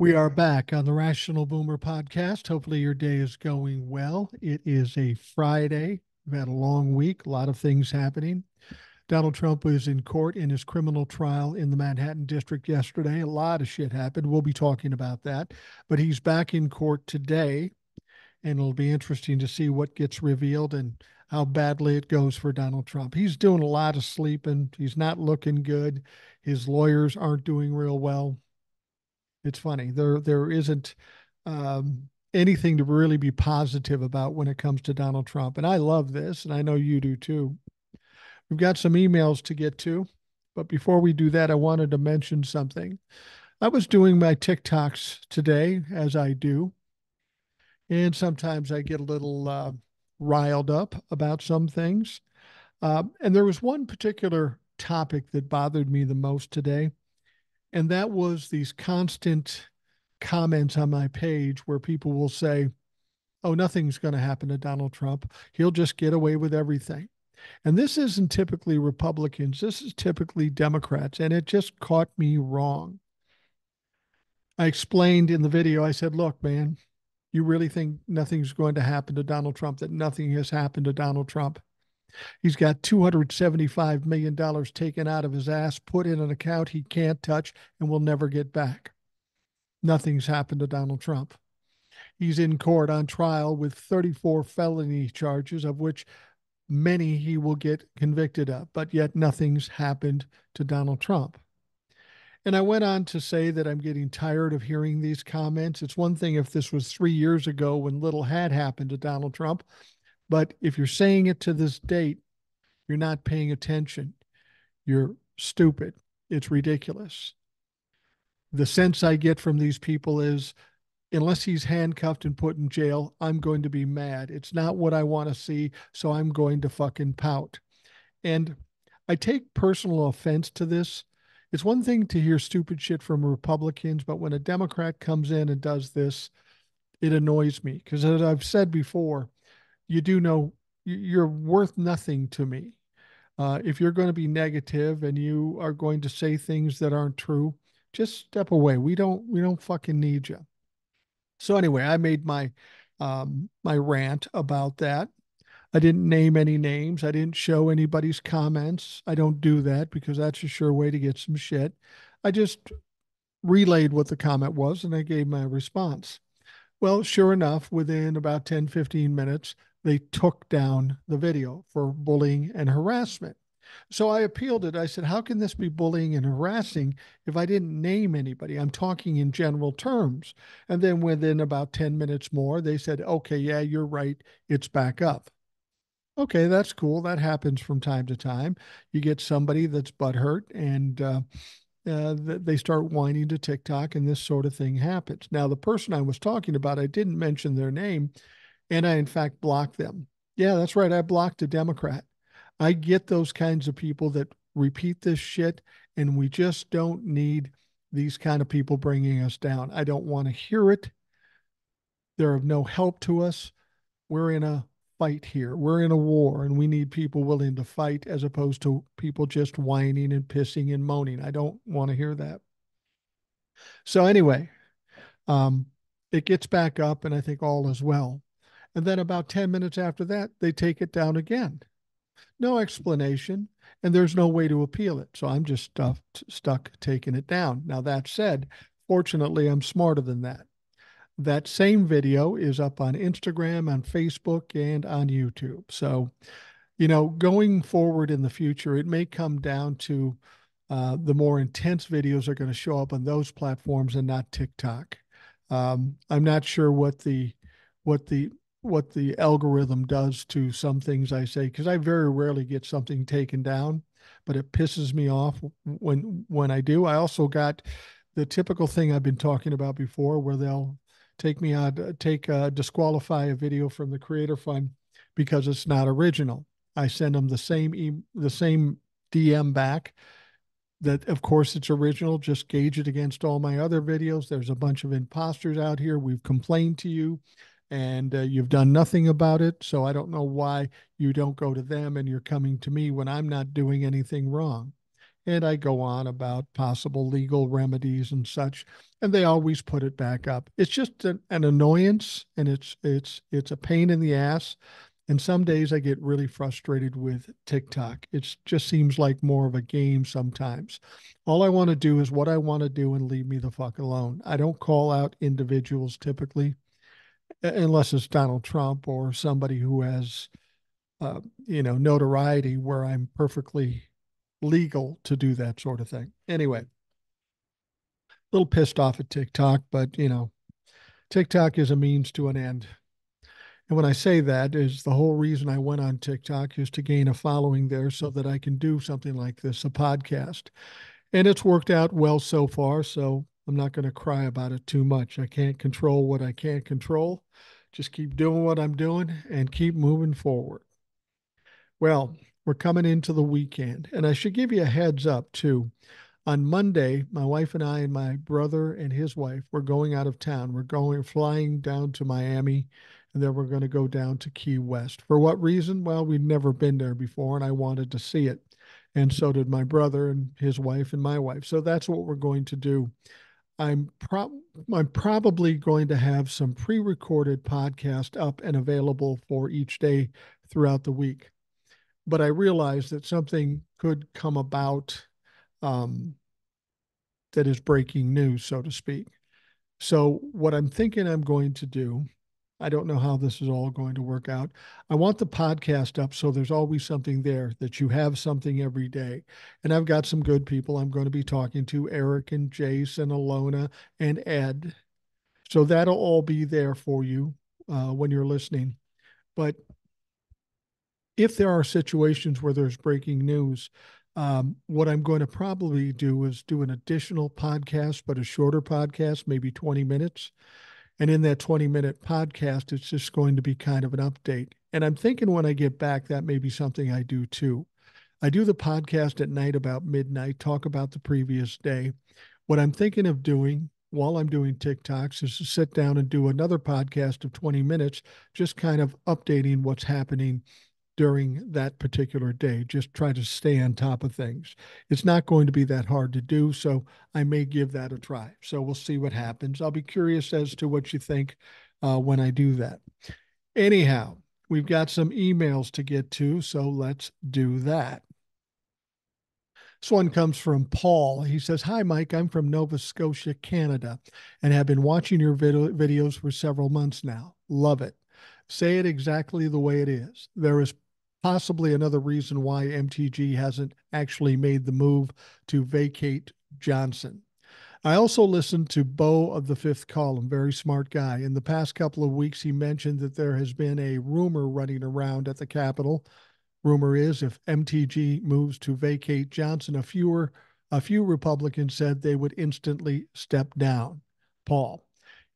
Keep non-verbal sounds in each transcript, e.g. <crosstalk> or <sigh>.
We are back on the Rational Boomer podcast. Hopefully, your day is going well. It is a Friday. We've had a long week, a lot of things happening. Donald Trump was in court in his criminal trial in the Manhattan District yesterday. A lot of shit happened. We'll be talking about that. But he's back in court today, and it'll be interesting to see what gets revealed and how badly it goes for Donald Trump. He's doing a lot of sleeping. He's not looking good. His lawyers aren't doing real well. It's funny. There there isn't um, anything to really be positive about when it comes to Donald Trump. And I love this, and I know you do too. We've got some emails to get to, but before we do that, I wanted to mention something. I was doing my TikToks today, as I do, and sometimes I get a little uh, riled up about some things. Uh, and there was one particular topic that bothered me the most today. And that was these constant comments on my page where people will say, oh, nothing's going to happen to Donald Trump. He'll just get away with everything. And this isn't typically Republicans, this is typically Democrats. And it just caught me wrong. I explained in the video, I said, look, man, you really think nothing's going to happen to Donald Trump, that nothing has happened to Donald Trump? He's got $275 million taken out of his ass, put in an account he can't touch and will never get back. Nothing's happened to Donald Trump. He's in court on trial with 34 felony charges, of which many he will get convicted of, but yet nothing's happened to Donald Trump. And I went on to say that I'm getting tired of hearing these comments. It's one thing if this was three years ago when little had happened to Donald Trump, but if you're saying it to this date, you're not paying attention. You're stupid. It's ridiculous. The sense I get from these people is unless he's handcuffed and put in jail, I'm going to be mad. It's not what I want to see, so I'm going to fucking pout. And I take personal offense to this. It's one thing to hear stupid shit from Republicans, but when a Democrat comes in and does this, it annoys me because as I've said before, you do know you're worth nothing to me. Uh, if you're going to be negative and you are going to say things that aren't true, just step away. We don't we don't fucking need you. So anyway, I made my um, my rant about that. I didn't name any names. I didn't show anybody's comments. I don't do that because that's a sure way to get some shit. I just relayed what the comment was and I gave my response. Well, sure enough, within about 10, 15 minutes, they took down the video for bullying and harassment. So I appealed it. I said, How can this be bullying and harassing if I didn't name anybody? I'm talking in general terms. And then within about 10 minutes more, they said, Okay, yeah, you're right. It's back up. Okay, that's cool. That happens from time to time. You get somebody that's butthurt and uh, uh, they start whining to TikTok, and this sort of thing happens. Now, the person I was talking about, I didn't mention their name and I, in fact, blocked them. Yeah, that's right. I blocked a Democrat. I get those kinds of people that repeat this shit, and we just don't need these kind of people bringing us down. I don't want to hear it. They're of no help to us. We're in a fight here. We're in a war, and we need people willing to fight as opposed to people just whining and pissing and moaning. I don't want to hear that. So, anyway, um, it gets back up, and I think all is well. And then about 10 minutes after that, they take it down again. No explanation, and there's no way to appeal it. So I'm just stuffed, stuck taking it down. Now, that said, fortunately, I'm smarter than that. That same video is up on Instagram, on Facebook, and on YouTube. So, you know, going forward in the future, it may come down to uh, the more intense videos are going to show up on those platforms and not TikTok. Um, I'm not sure what the what the what the algorithm does to some things I say because I very rarely get something taken down, but it pisses me off when when I do. I also got the typical thing I've been talking about before, where they'll take me out, take uh, disqualify a video from the Creator Fund because it's not original. I send them the same e- the same DM back that of course it's original just gauge it against all my other videos there's a bunch of imposters out here we've complained to you and uh, you've done nothing about it. So I don't know why you don't go to them and you're coming to me when I'm not doing anything wrong. and I go on about possible legal remedies and such, and they always put it back up. It's just an, an annoyance, and it's it's it's a pain in the ass. And some days I get really frustrated with TikTok. It just seems like more of a game sometimes. All I want to do is what I want to do and leave me the fuck alone. I don't call out individuals typically, unless it's Donald Trump or somebody who has, uh, you know, notoriety where I'm perfectly legal to do that sort of thing. Anyway, a little pissed off at TikTok, but you know, TikTok is a means to an end. And when I say that is the whole reason I went on TikTok is to gain a following there so that I can do something like this, a podcast. And it's worked out well so far. So I'm not going to cry about it too much. I can't control what I can't control. Just keep doing what I'm doing and keep moving forward. Well, we're coming into the weekend. And I should give you a heads up too. On Monday, my wife and I and my brother and his wife were going out of town. We're going flying down to Miami and then we're going to go down to Key West. For what reason? Well, we'd never been there before, and I wanted to see it. And so did my brother and his wife and my wife. So that's what we're going to do. I'm, pro- I'm probably going to have some pre recorded podcast up and available for each day throughout the week. But I realize that something could come about um, that is breaking news, so to speak. So, what I'm thinking I'm going to do I don't know how this is all going to work out. I want the podcast up so there's always something there that you have something every day. And I've got some good people I'm going to be talking to Eric and Jace and Alona and Ed. So that'll all be there for you uh, when you're listening. But if there are situations where there's breaking news, um, what I'm going to probably do is do an additional podcast, but a shorter podcast, maybe 20 minutes and in that 20 minute podcast, it's just going to be kind of an update. And I'm thinking when I get back, that may be something I do too. I do the podcast at night about midnight, talk about the previous day. What I'm thinking of doing while I'm doing TikToks is to sit down and do another podcast of 20 minutes, just kind of updating what's happening during that particular day. Just try to stay on top of things. It's not going to be that hard to do, so I may give that a try. So we'll see what happens. I'll be curious as to what you think uh, when I do that. Anyhow, we've got some emails to get to, so let's do that. This one comes from Paul. He says, Hi, Mike. I'm from Nova Scotia, Canada, and have been watching your video- videos for several months now. Love it. Say it exactly the way it is. There is possibly another reason why MTG hasn't actually made the move to vacate Johnson. I also listened to Beau of the Fifth Column, very smart guy. In the past couple of weeks, he mentioned that there has been a rumor running around at the Capitol. Rumor is if MTG moves to vacate Johnson, a fewer a few Republicans said they would instantly step down. Paul,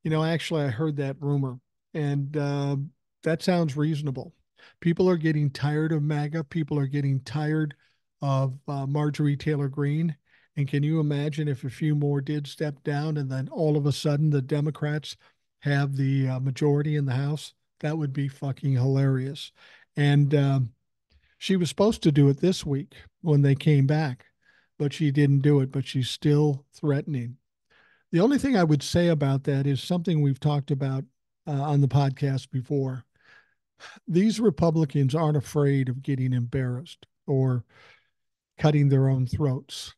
you know, actually, I heard that rumor, and uh, that sounds reasonable. People are getting tired of MAGA. People are getting tired of uh, Marjorie Taylor Greene. And can you imagine if a few more did step down and then all of a sudden the Democrats have the uh, majority in the House? That would be fucking hilarious. And um, she was supposed to do it this week when they came back, but she didn't do it, but she's still threatening. The only thing I would say about that is something we've talked about uh, on the podcast before these Republicans aren't afraid of getting embarrassed or cutting their own throats.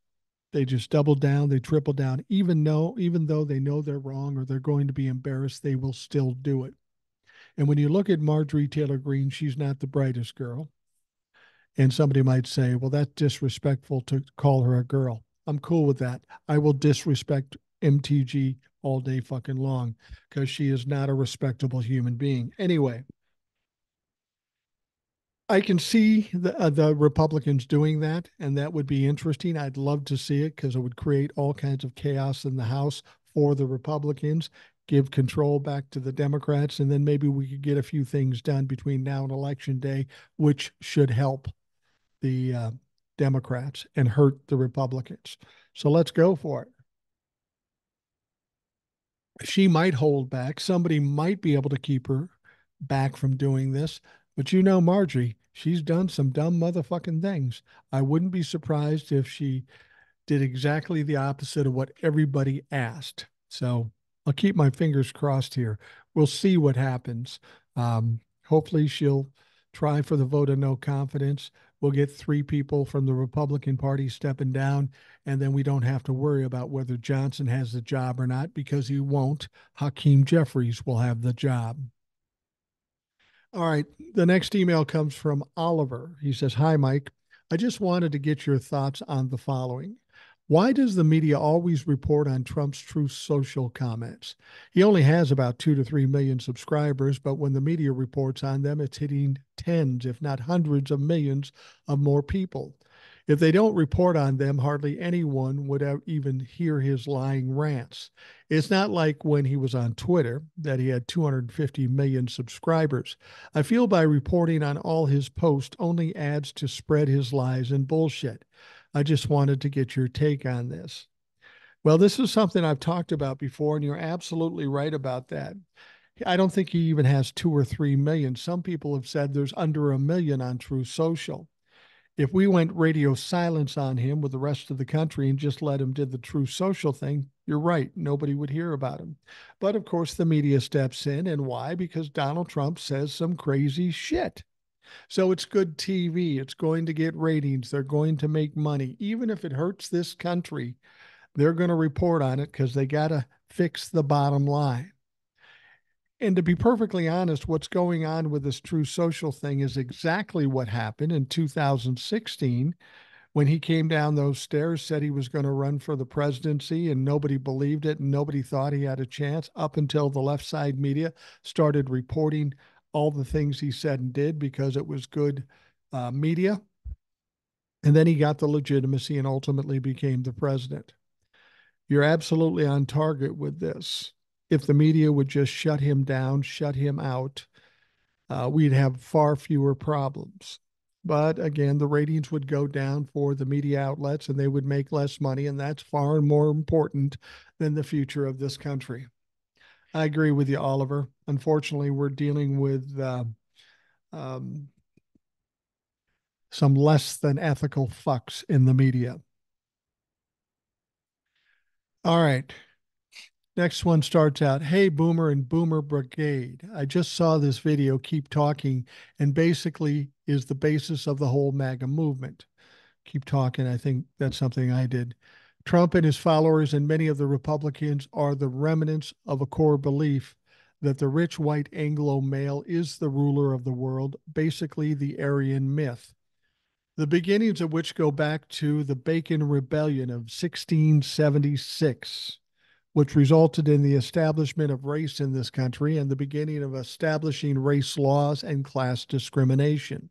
They just double down, they triple down, even though even though they know they're wrong or they're going to be embarrassed, they will still do it. And when you look at Marjorie Taylor Greene, she's not the brightest girl. And somebody might say, well, that's disrespectful to call her a girl. I'm cool with that. I will disrespect MTG all day fucking long because she is not a respectable human being. Anyway, I can see the uh, the Republicans doing that, and that would be interesting. I'd love to see it because it would create all kinds of chaos in the House for the Republicans, give control back to the Democrats, and then maybe we could get a few things done between now and election day, which should help the uh, Democrats and hurt the Republicans. So let's go for it. She might hold back. Somebody might be able to keep her back from doing this. But you know, Marjorie, she's done some dumb motherfucking things. I wouldn't be surprised if she did exactly the opposite of what everybody asked. So I'll keep my fingers crossed here. We'll see what happens. Um, hopefully, she'll try for the vote of no confidence. We'll get three people from the Republican Party stepping down, and then we don't have to worry about whether Johnson has the job or not because he won't. Hakeem Jeffries will have the job. All right. The next email comes from Oliver. He says, Hi, Mike. I just wanted to get your thoughts on the following. Why does the media always report on Trump's Truth Social comments? He only has about two to three million subscribers, but when the media reports on them, it's hitting tens, if not hundreds of millions of more people. If they don't report on them, hardly anyone would even hear his lying rants. It's not like when he was on Twitter that he had 250 million subscribers. I feel by reporting on all his posts only adds to spread his lies and bullshit. I just wanted to get your take on this. Well, this is something I've talked about before, and you're absolutely right about that. I don't think he even has two or three million. Some people have said there's under a million on Truth Social. If we went radio silence on him with the rest of the country and just let him do the Truth Social thing, you're right. Nobody would hear about him. But of course, the media steps in. And why? Because Donald Trump says some crazy shit. So it's good TV. It's going to get ratings. They're going to make money. Even if it hurts this country, they're going to report on it because they got to fix the bottom line. And to be perfectly honest, what's going on with this Truth Social thing is exactly what happened in 2016 when he came down those stairs, said he was going to run for the presidency, and nobody believed it and nobody thought he had a chance up until the left side media started reporting all the things he said and did because it was good uh, media. And then he got the legitimacy and ultimately became the president. You're absolutely on target with this. If the media would just shut him down, shut him out, uh, we'd have far fewer problems. But again, the ratings would go down for the media outlets and they would make less money. And that's far more important than the future of this country. I agree with you, Oliver. Unfortunately, we're dealing with uh, um, some less than ethical fucks in the media. All right. Next one starts out Hey, Boomer and Boomer Brigade. I just saw this video, Keep Talking, and basically is the basis of the whole MAGA movement. Keep Talking, I think that's something I did. Trump and his followers and many of the Republicans are the remnants of a core belief that the rich white Anglo male is the ruler of the world, basically the Aryan myth. The beginnings of which go back to the Bacon Rebellion of 1676, which resulted in the establishment of race in this country and the beginning of establishing race laws and class discrimination.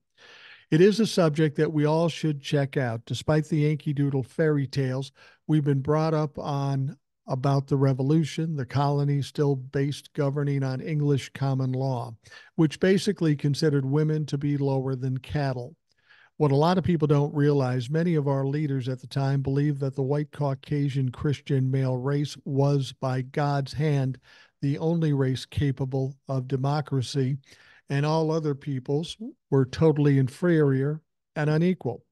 It is a subject that we all should check out. Despite the Yankee Doodle fairy tales, we've been brought up on about the revolution, the colony still based governing on English common law, which basically considered women to be lower than cattle. What a lot of people don't realize, many of our leaders at the time believed that the white Caucasian Christian male race was, by God's hand, the only race capable of democracy and all other peoples were totally inferior and unequal.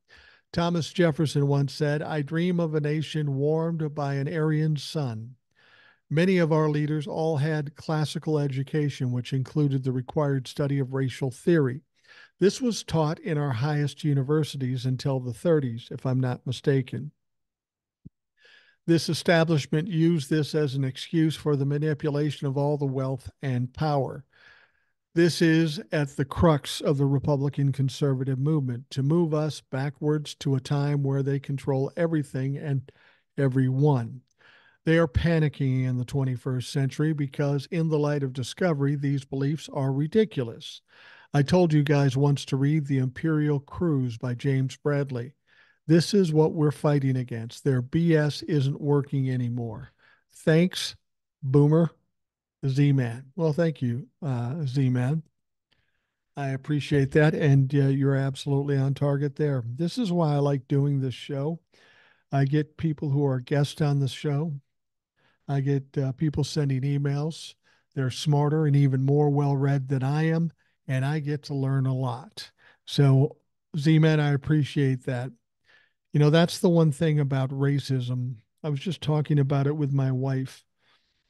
Thomas Jefferson once said, I dream of a nation warmed by an Aryan sun. Many of our leaders all had classical education, which included the required study of racial theory. This was taught in our highest universities until the 30s, if I'm not mistaken. This establishment used this as an excuse for the manipulation of all the wealth and power. This is at the crux of the Republican conservative movement to move us backwards to a time where they control everything and everyone. They are panicking in the 21st century because, in the light of discovery, these beliefs are ridiculous. I told you guys once to read The Imperial Cruise by James Bradley. This is what we're fighting against. Their BS isn't working anymore. Thanks, Boomer. Z Man. Well, thank you, uh, Z Man. I appreciate that. And uh, you're absolutely on target there. This is why I like doing this show. I get people who are guests on the show. I get uh, people sending emails. They're smarter and even more well read than I am. And I get to learn a lot. So, Z Man, I appreciate that. You know, that's the one thing about racism. I was just talking about it with my wife.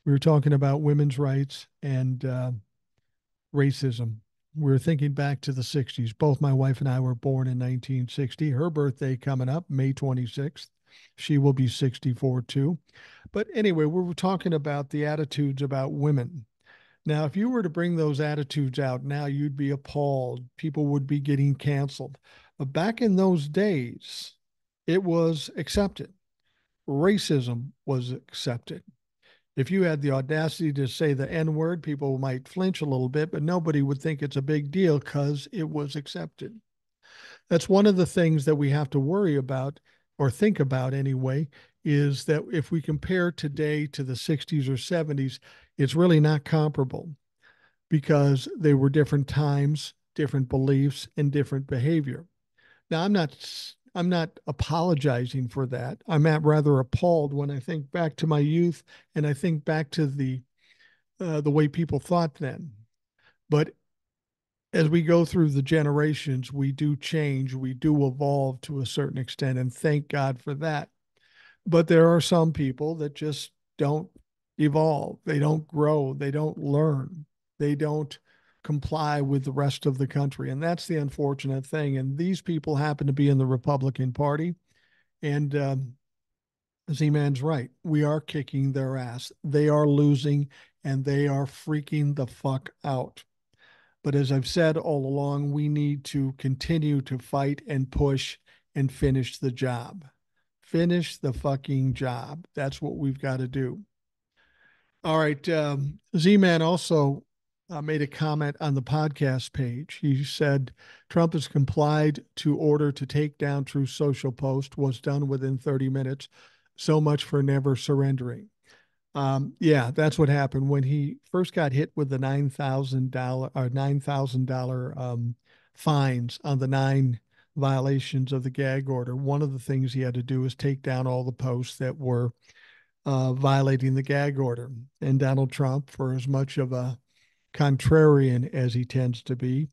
We were talking about women's rights and uh, racism. We were thinking back to the 60s. Both my wife and I were born in 1960. Her birthday coming up, May 26th. She will be 64 too. But anyway, we were talking about the attitudes about women. Now, if you were to bring those attitudes out now, you'd be appalled. People would be getting canceled. But back in those days, it was accepted. Racism was accepted. If you had the audacity to say the N word, people might flinch a little bit, but nobody would think it's a big deal because it was accepted. That's one of the things that we have to worry about or think about anyway is that if we compare today to the 60s or 70s, it's really not comparable because they were different times, different beliefs, and different behavior. Now, I'm not I'm not apologizing for that. I'm rather appalled when I think back to my youth and I think back to the uh, the way people thought then. But as we go through the generations, we do change, we do evolve to a certain extent, and thank God for that. But there are some people that just don't evolve, they don't grow, they don't learn, they don't comply with the rest of the country. And that's the unfortunate thing. And these people happen to be in the Republican Party. And um, Z Man's right. We are kicking their ass. They are losing and they are freaking the fuck out. But as I've said all along, we need to continue to fight and push and finish the job. Finish the fucking job. That's what we've got to do. All right. Um, Z Man also uh, made a comment on the podcast page. He said Trump has complied to order to take down Truth Social Post, was done within 30 minutes. So much for never surrendering. Um, yeah, that's what happened when he first got hit with the nine thousand dollar or nine thousand dollar um, fines on the nine violations of the gag order. One of the things he had to do was take down all the posts that were uh, violating the gag order. And Donald Trump, for as much of a contrarian as he tends to be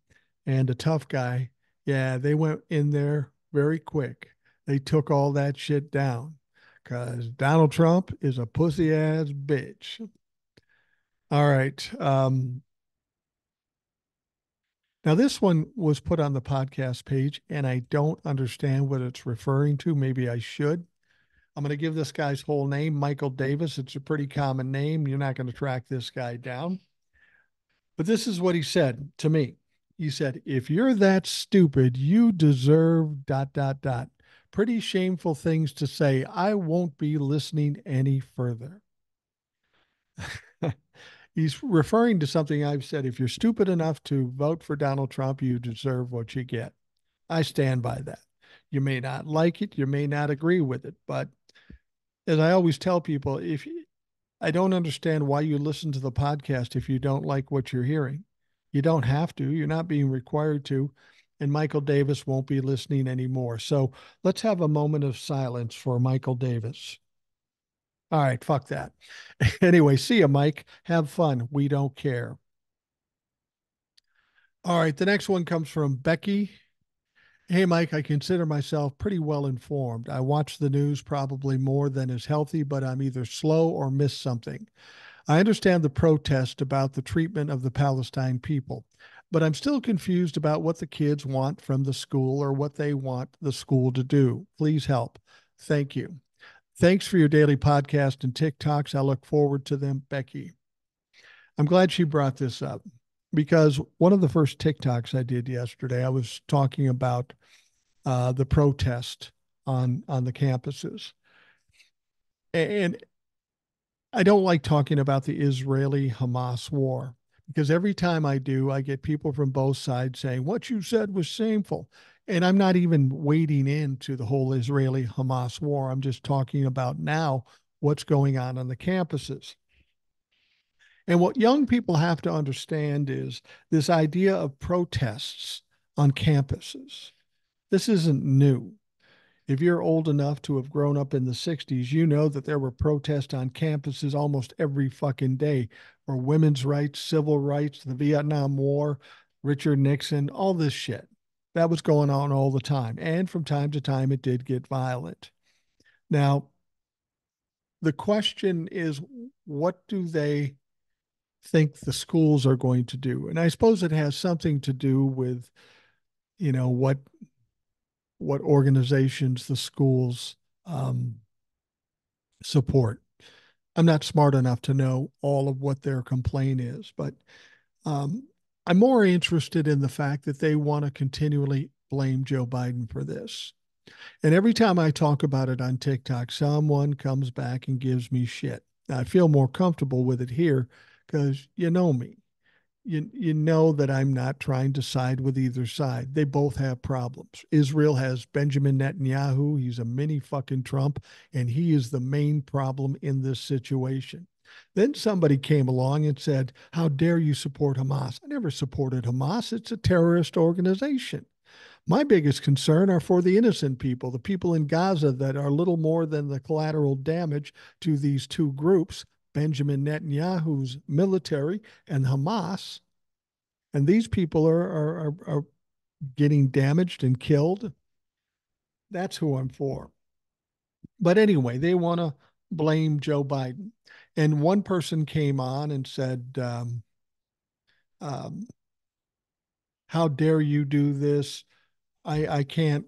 and a tough guy, yeah, they went in there very quick. They took all that shit down because Donald Trump is a pussy ass bitch. All right. Um, now, this one was put on the podcast page, and I don't understand what it's referring to. Maybe I should. I'm going to give this guy's whole name, Michael Davis. It's a pretty common name. You're not going to track this guy down. But this is what he said to me. He said, if you're that stupid, you deserve dot, dot, dot. Pretty shameful things to say. I won't be listening any further. <laughs> He's referring to something I've said. If you're stupid enough to vote for Donald Trump, you deserve what you get. I stand by that. You may not like it, you may not agree with it, but as I always tell people, if I don't understand why you listen to the podcast if you don't like what you're hearing. You don't have to, you're not being required to. And Michael Davis won't be listening anymore. So let's have a moment of silence for Michael Davis. All right, fuck that. <laughs> anyway, see you, Mike. Have fun. We don't care. All right, the next one comes from Becky Hey, Mike, I consider myself pretty well informed. I watch the news probably more than is healthy, but I'm either slow or miss something. I understand the protest about the treatment of the Palestine people, but I'm still confused about what the kids want from the school or what they want the school to do. Please help. Thank you. Thanks for your daily podcast and TikToks. I look forward to them, Becky. I'm glad she brought this up because one of the first TikToks I did yesterday, I was talking about uh, the protest on on the campuses, and I don't like talking about the Israeli Hamas war because every time I do, I get people from both sides saying what you said was shameful. And I'm not even wading into the whole Israeli Hamas war. I'm just talking about now what's going on on the campuses. And what young people have to understand is this idea of protests on campuses. This isn't new. If you're old enough to have grown up in the 60s, you know that there were protests on campuses almost every fucking day for women's rights, civil rights, the Vietnam War, Richard Nixon, all this shit. That was going on all the time. And from time to time, it did get violent. Now, the question is what do they think the schools are going to do? And I suppose it has something to do with, you know, what what organizations the schools um, support. I'm not smart enough to know all of what their complaint is, but um, I'm more interested in the fact that they want to continually blame Joe Biden for this. And every time I talk about it on TikTok, someone comes back and gives me shit. I feel more comfortable with it here because you know me. You, you know that I'm not trying to side with either side. They both have problems. Israel has Benjamin Netanyahu. He's a mini fucking Trump, and he is the main problem in this situation. Then somebody came along and said, How dare you support Hamas? I never supported Hamas. It's a terrorist organization. My biggest concern are for the innocent people, the people in Gaza that are little more than the collateral damage to these two groups Benjamin Netanyahu's military and Hamas. And these people are, are, are, getting damaged and killed. That's who I'm for. But anyway, they want to blame Joe Biden. And one person came on and said, um, um, How dare you do this? I, I can't.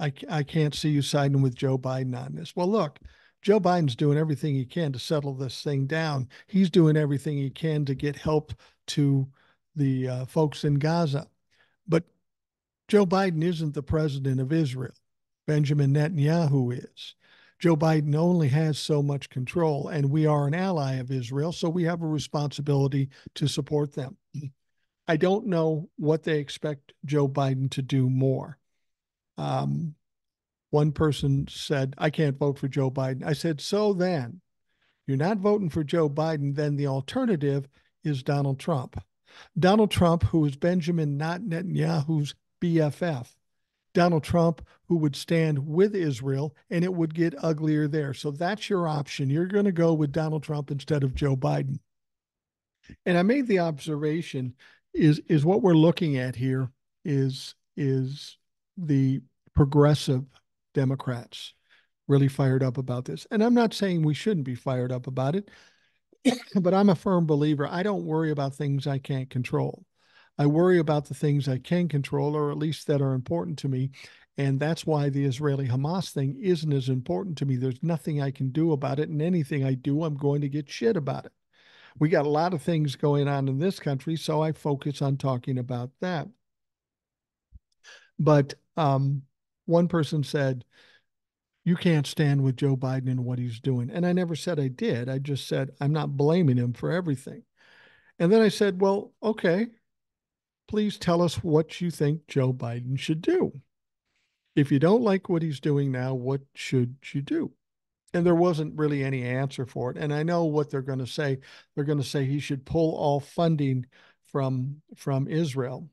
I, I can't see you siding with Joe Biden on this. Well, look, Joe Biden's doing everything he can to settle this thing down. He's doing everything he can to get help to the uh, folks in Gaza. But Joe Biden isn't the president of Israel. Benjamin Netanyahu is. Joe Biden only has so much control, and we are an ally of Israel, so we have a responsibility to support them. I don't know what they expect Joe Biden to do more. Um, one person said, I can't vote for Joe Biden. I said, so then, you're not voting for Joe Biden, then the alternative is Donald Trump. Donald Trump, who is Benjamin not Netanyahu's BFF. Donald Trump, who would stand with Israel, and it would get uglier there. So that's your option. You're going to go with Donald Trump instead of Joe Biden. And I made the observation is is what we're looking at here is is the progressive Democrats really fired up about this. And I'm not saying we shouldn't be fired up about it, <coughs> but I'm a firm believer. I don't worry about things I can't control. I worry about the things I can control, or at least that are important to me. And that's why the Israeli Hamas thing isn't as important to me. There's nothing I can do about it. And anything I do, I'm going to get shit about it. We got a lot of things going on in this country, so I focus on talking about that. But um, one person said, You can't stand with Joe Biden and what he's doing. And I never said I did. I just said, I'm not blaming him for everything. And then I said, Well, okay, please tell us what you think Joe Biden should do. If you don't like what he's doing now, what should you do? And there wasn't really any answer for it. And I know what they're going to say. They're going to say he should pull all funding from from Israel.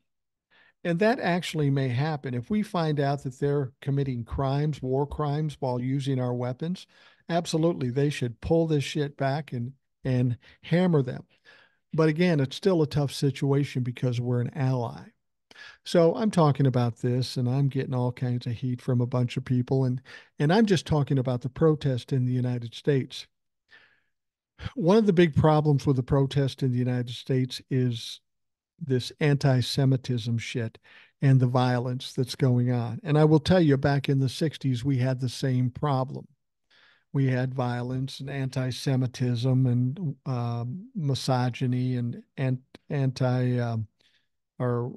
And that actually may happen if we find out that they're committing crimes, war crimes, while using our weapons. Absolutely, they should pull this shit back and and hammer them. But again, it's still a tough situation because we're an ally. So I'm talking about this and I'm getting all kinds of heat from a bunch of people and and I'm just talking about the protest in the United States. One of the big problems with the protest in the United States is this anti-Semitism shit and the violence that's going on. And I will tell you, back in the 60s, we had the same problem. We had violence and anti-Semitism and uh, misogyny and, and anti um, or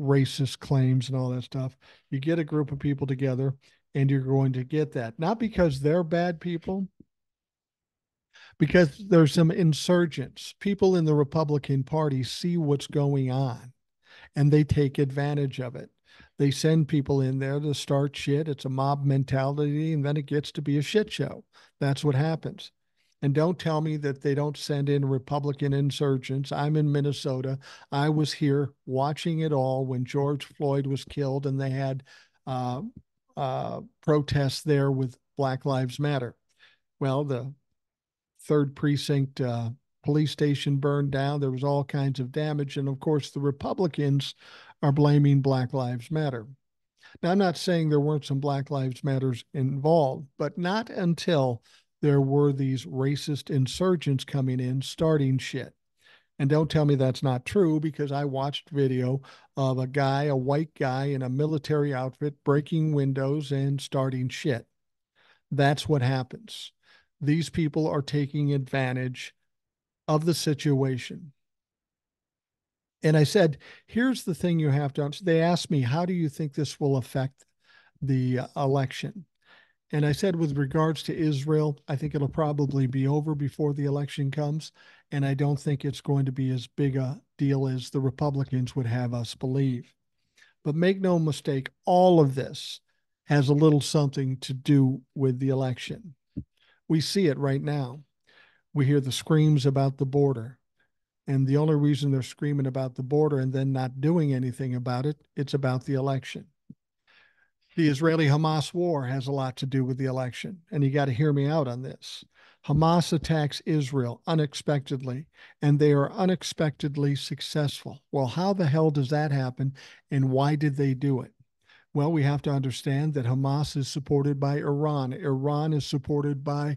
racist claims and all that stuff. You get a group of people together and you're going to get that. Not because they're bad people, because there's some insurgents. People in the Republican Party see what's going on and they take advantage of it. They send people in there to start shit. It's a mob mentality, and then it gets to be a shit show. That's what happens. And don't tell me that they don't send in Republican insurgents. I'm in Minnesota. I was here watching it all when George Floyd was killed, and they had uh, uh, protests there with Black Lives Matter. Well, the third precinct uh, police station burned down. There was all kinds of damage. And of course, the Republicans are blaming Black Lives Matter. Now, I'm not saying there weren't some Black Lives Matters involved, but not until there were these racist insurgents coming in starting shit. And don't tell me that's not true because I watched video of a guy, a white guy in a military outfit, breaking windows and starting shit. That's what happens. These people are taking advantage of the situation. And I said, here's the thing you have to understand. They asked me, how do you think this will affect the uh, election? And I said, with regards to Israel, I think it'll probably be over before the election comes. And I don't think it's going to be as big a deal as the Republicans would have us believe. But make no mistake, all of this has a little something to do with the election. We see it right now. We hear the screams about the border. And the only reason they're screaming about the border and then not doing anything about it, it's about the election. The Israeli Hamas war has a lot to do with the election. And you got to hear me out on this. Hamas attacks Israel unexpectedly, and they are unexpectedly successful. Well, how the hell does that happen, and why did they do it? Well, we have to understand that Hamas is supported by Iran. Iran is supported by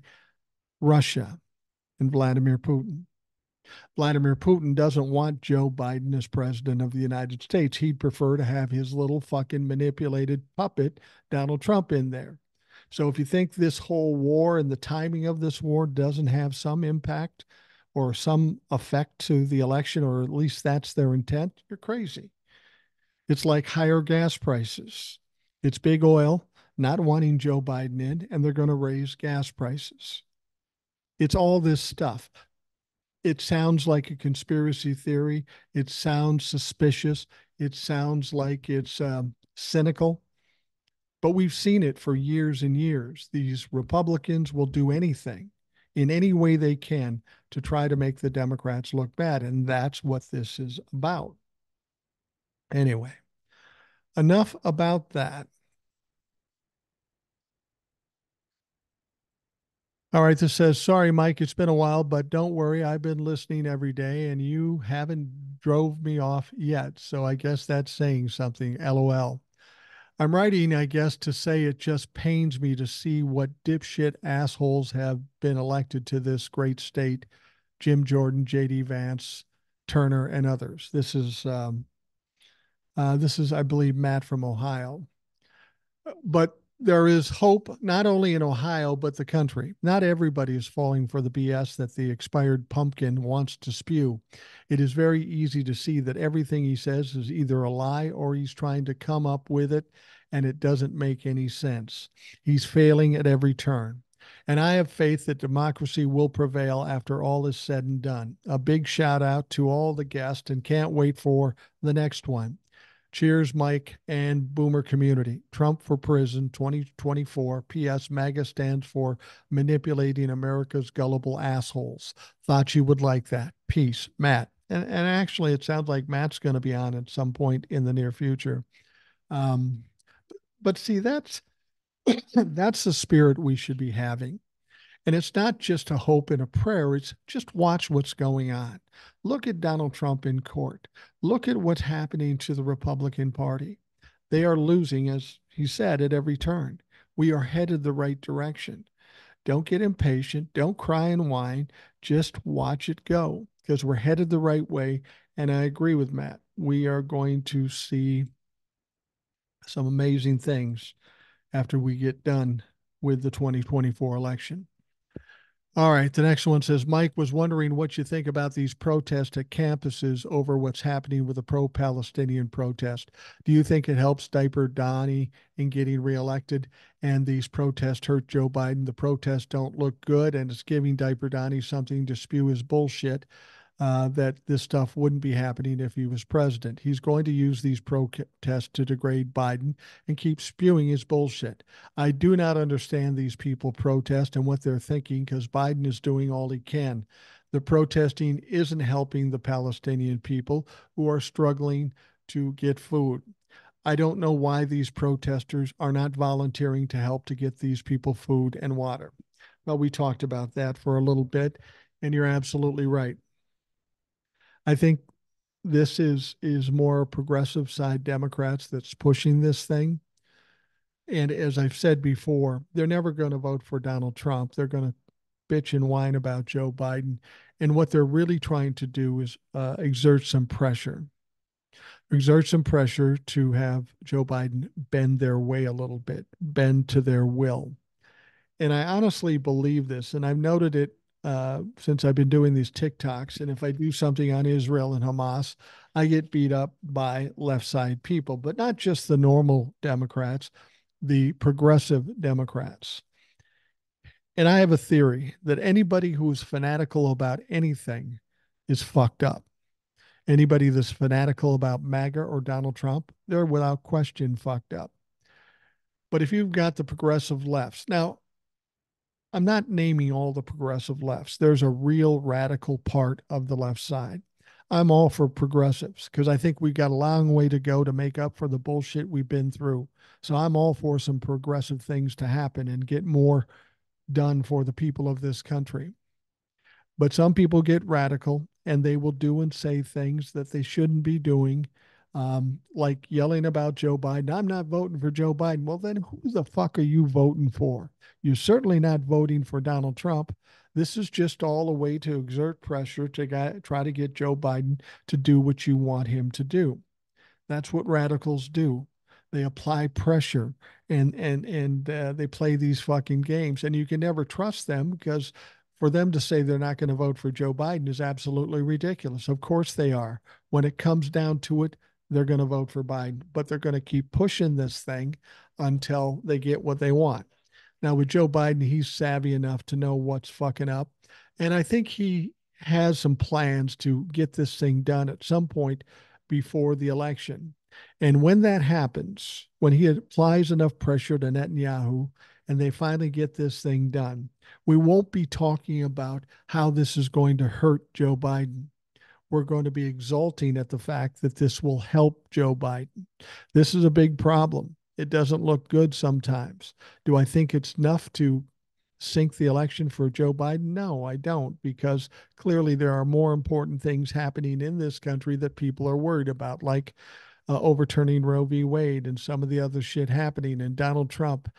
Russia and Vladimir Putin. Vladimir Putin doesn't want Joe Biden as president of the United States. He'd prefer to have his little fucking manipulated puppet, Donald Trump, in there. So if you think this whole war and the timing of this war doesn't have some impact or some effect to the election, or at least that's their intent, you're crazy. It's like higher gas prices. It's big oil not wanting Joe Biden in, and they're going to raise gas prices. It's all this stuff. It sounds like a conspiracy theory. It sounds suspicious. It sounds like it's um, cynical. But we've seen it for years and years. These Republicans will do anything in any way they can to try to make the Democrats look bad. And that's what this is about. Anyway, enough about that. All right, this says, sorry, Mike, it's been a while, but don't worry. I've been listening every day and you haven't drove me off yet. So I guess that's saying something. LOL. I'm writing, I guess, to say it just pains me to see what dipshit assholes have been elected to this great state Jim Jordan, J.D. Vance, Turner, and others. This is um, uh, this is, I believe, Matt from Ohio. But there is hope not only in Ohio, but the country. Not everybody is falling for the BS that the expired pumpkin wants to spew. It is very easy to see that everything he says is either a lie or he's trying to come up with it, and it doesn't make any sense. He's failing at every turn. And I have faith that democracy will prevail after all is said and done. A big shout out to all the guests and can't wait for the next one. Cheers, Mike and Boomer community. Trump for prison 2024. P.S. MAGA stands for manipulating America's gullible assholes. Thought you would like that. Peace, Matt. And, and actually, it sounds like Matt's going to be on at some point in the near future. Um, but see, that's <coughs> that's the spirit we should be having. And it's not just a hope and a prayer, it's just watch what's going on. Look at Donald Trump in court. Look at what's happening to the Republican Party. They are losing, as he said, at every turn. We are headed the right direction. Don't get impatient. Don't cry and whine. Just watch it go because we're headed the right way. And I agree with Matt. We are going to see some amazing things after we get done with the 2024 election. All right. The next one says Mike was wondering what you think about these protests at campuses over what's happening with the pro Palestinian protest. Do you think it helps Diaper Donnie in getting reelected? And these protests hurt Joe Biden? The protests don't look good, and it's giving Diaper Donnie something to spew his bullshit uh, that this stuff wouldn't be happening if he was president. He's going to use these protests to degrade Biden and keep spewing his bullshit. I do not understand these people protest and what they're thinking because Biden is doing all he can. The protesting isn't helping the Palestinian people who are struggling to get food. I don't know why these protesters are not volunteering to help to get these people food and water. Well, we talked about that for a little bit And you're absolutely right. I think this is is more progressive side Democrats that's pushing this thing. And as I've said before, they're never going to vote for Donald Trump. They're going to bitch and whine about Joe Biden. And what they're really trying to do is uh, exert some pressure, exert some pressure to have Joe Biden bend their way a little bit, bend to their will. And I honestly believe this, and I've noted it uh, since I've been doing these TikToks. And if I do something on Israel and Hamas, I get beat up by left side people, but not just the normal Democrats, the progressive Democrats. And I have a theory that anybody who is fanatical about anything is fucked up. Anybody that's fanatical about MAGA or Donald Trump, they're without question fucked up. But if you've got the progressive lefts, now I'm not naming all the progressive lefts. There's a real radical part of the left side. I'm all for progressives because I think we've got a long way to go to make up for the bullshit we've been through. So I'm all for some progressive things to happen and get more done for the people of this country. But some people get radical and they will do and say things that they shouldn't be doing, um, like yelling about Joe Biden. I'm not voting for Joe Biden. Well, then who the fuck are you voting for? You're certainly not voting for Donald Trump. This is just all a way to exert pressure to try to get Joe Biden to do what you want him to do. That's what radicals do they apply pressure and and and uh, they play these fucking games and you can never trust them because for them to say they're not going to vote for Joe Biden is absolutely ridiculous. Of course they are. When it comes down to it, they're going to vote for Biden, but they're going to keep pushing this thing until they get what they want. Now with Joe Biden, he's savvy enough to know what's fucking up, and I think he has some plans to get this thing done at some point before the election. And when that happens, when he applies enough pressure to Netanyahu and they finally get this thing done, we won't be talking about how this is going to hurt Joe Biden. We're going to be exulting at the fact that this will help Joe Biden. This is a big problem. It doesn't look good sometimes. Do I think it's enough to sink the election for Joe Biden? No, I don't, because clearly there are more important things happening in this country that people are worried about, like uh, overturning Roe v. Wade and some of the other shit happening, and Donald Trump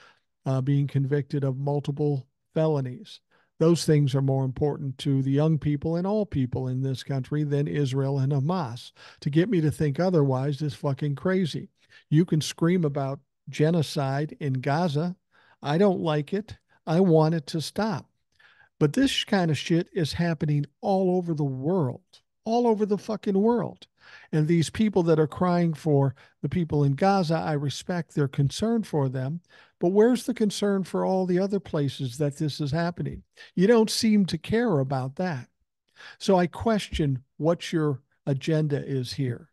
uh, being convicted of multiple felonies. Those things are more important to the young people and all people in this country than Israel and Hamas. To get me to think otherwise is fucking crazy. You can scream about genocide in Gaza. I don't like it. I want it to stop. But this kind of shit is happening all over the world, all over the fucking world. And these people that are crying for the people in Gaza, I respect their concern for them. But where's the concern for all the other places that this is happening? You don't seem to care about that. So I question what your agenda is here.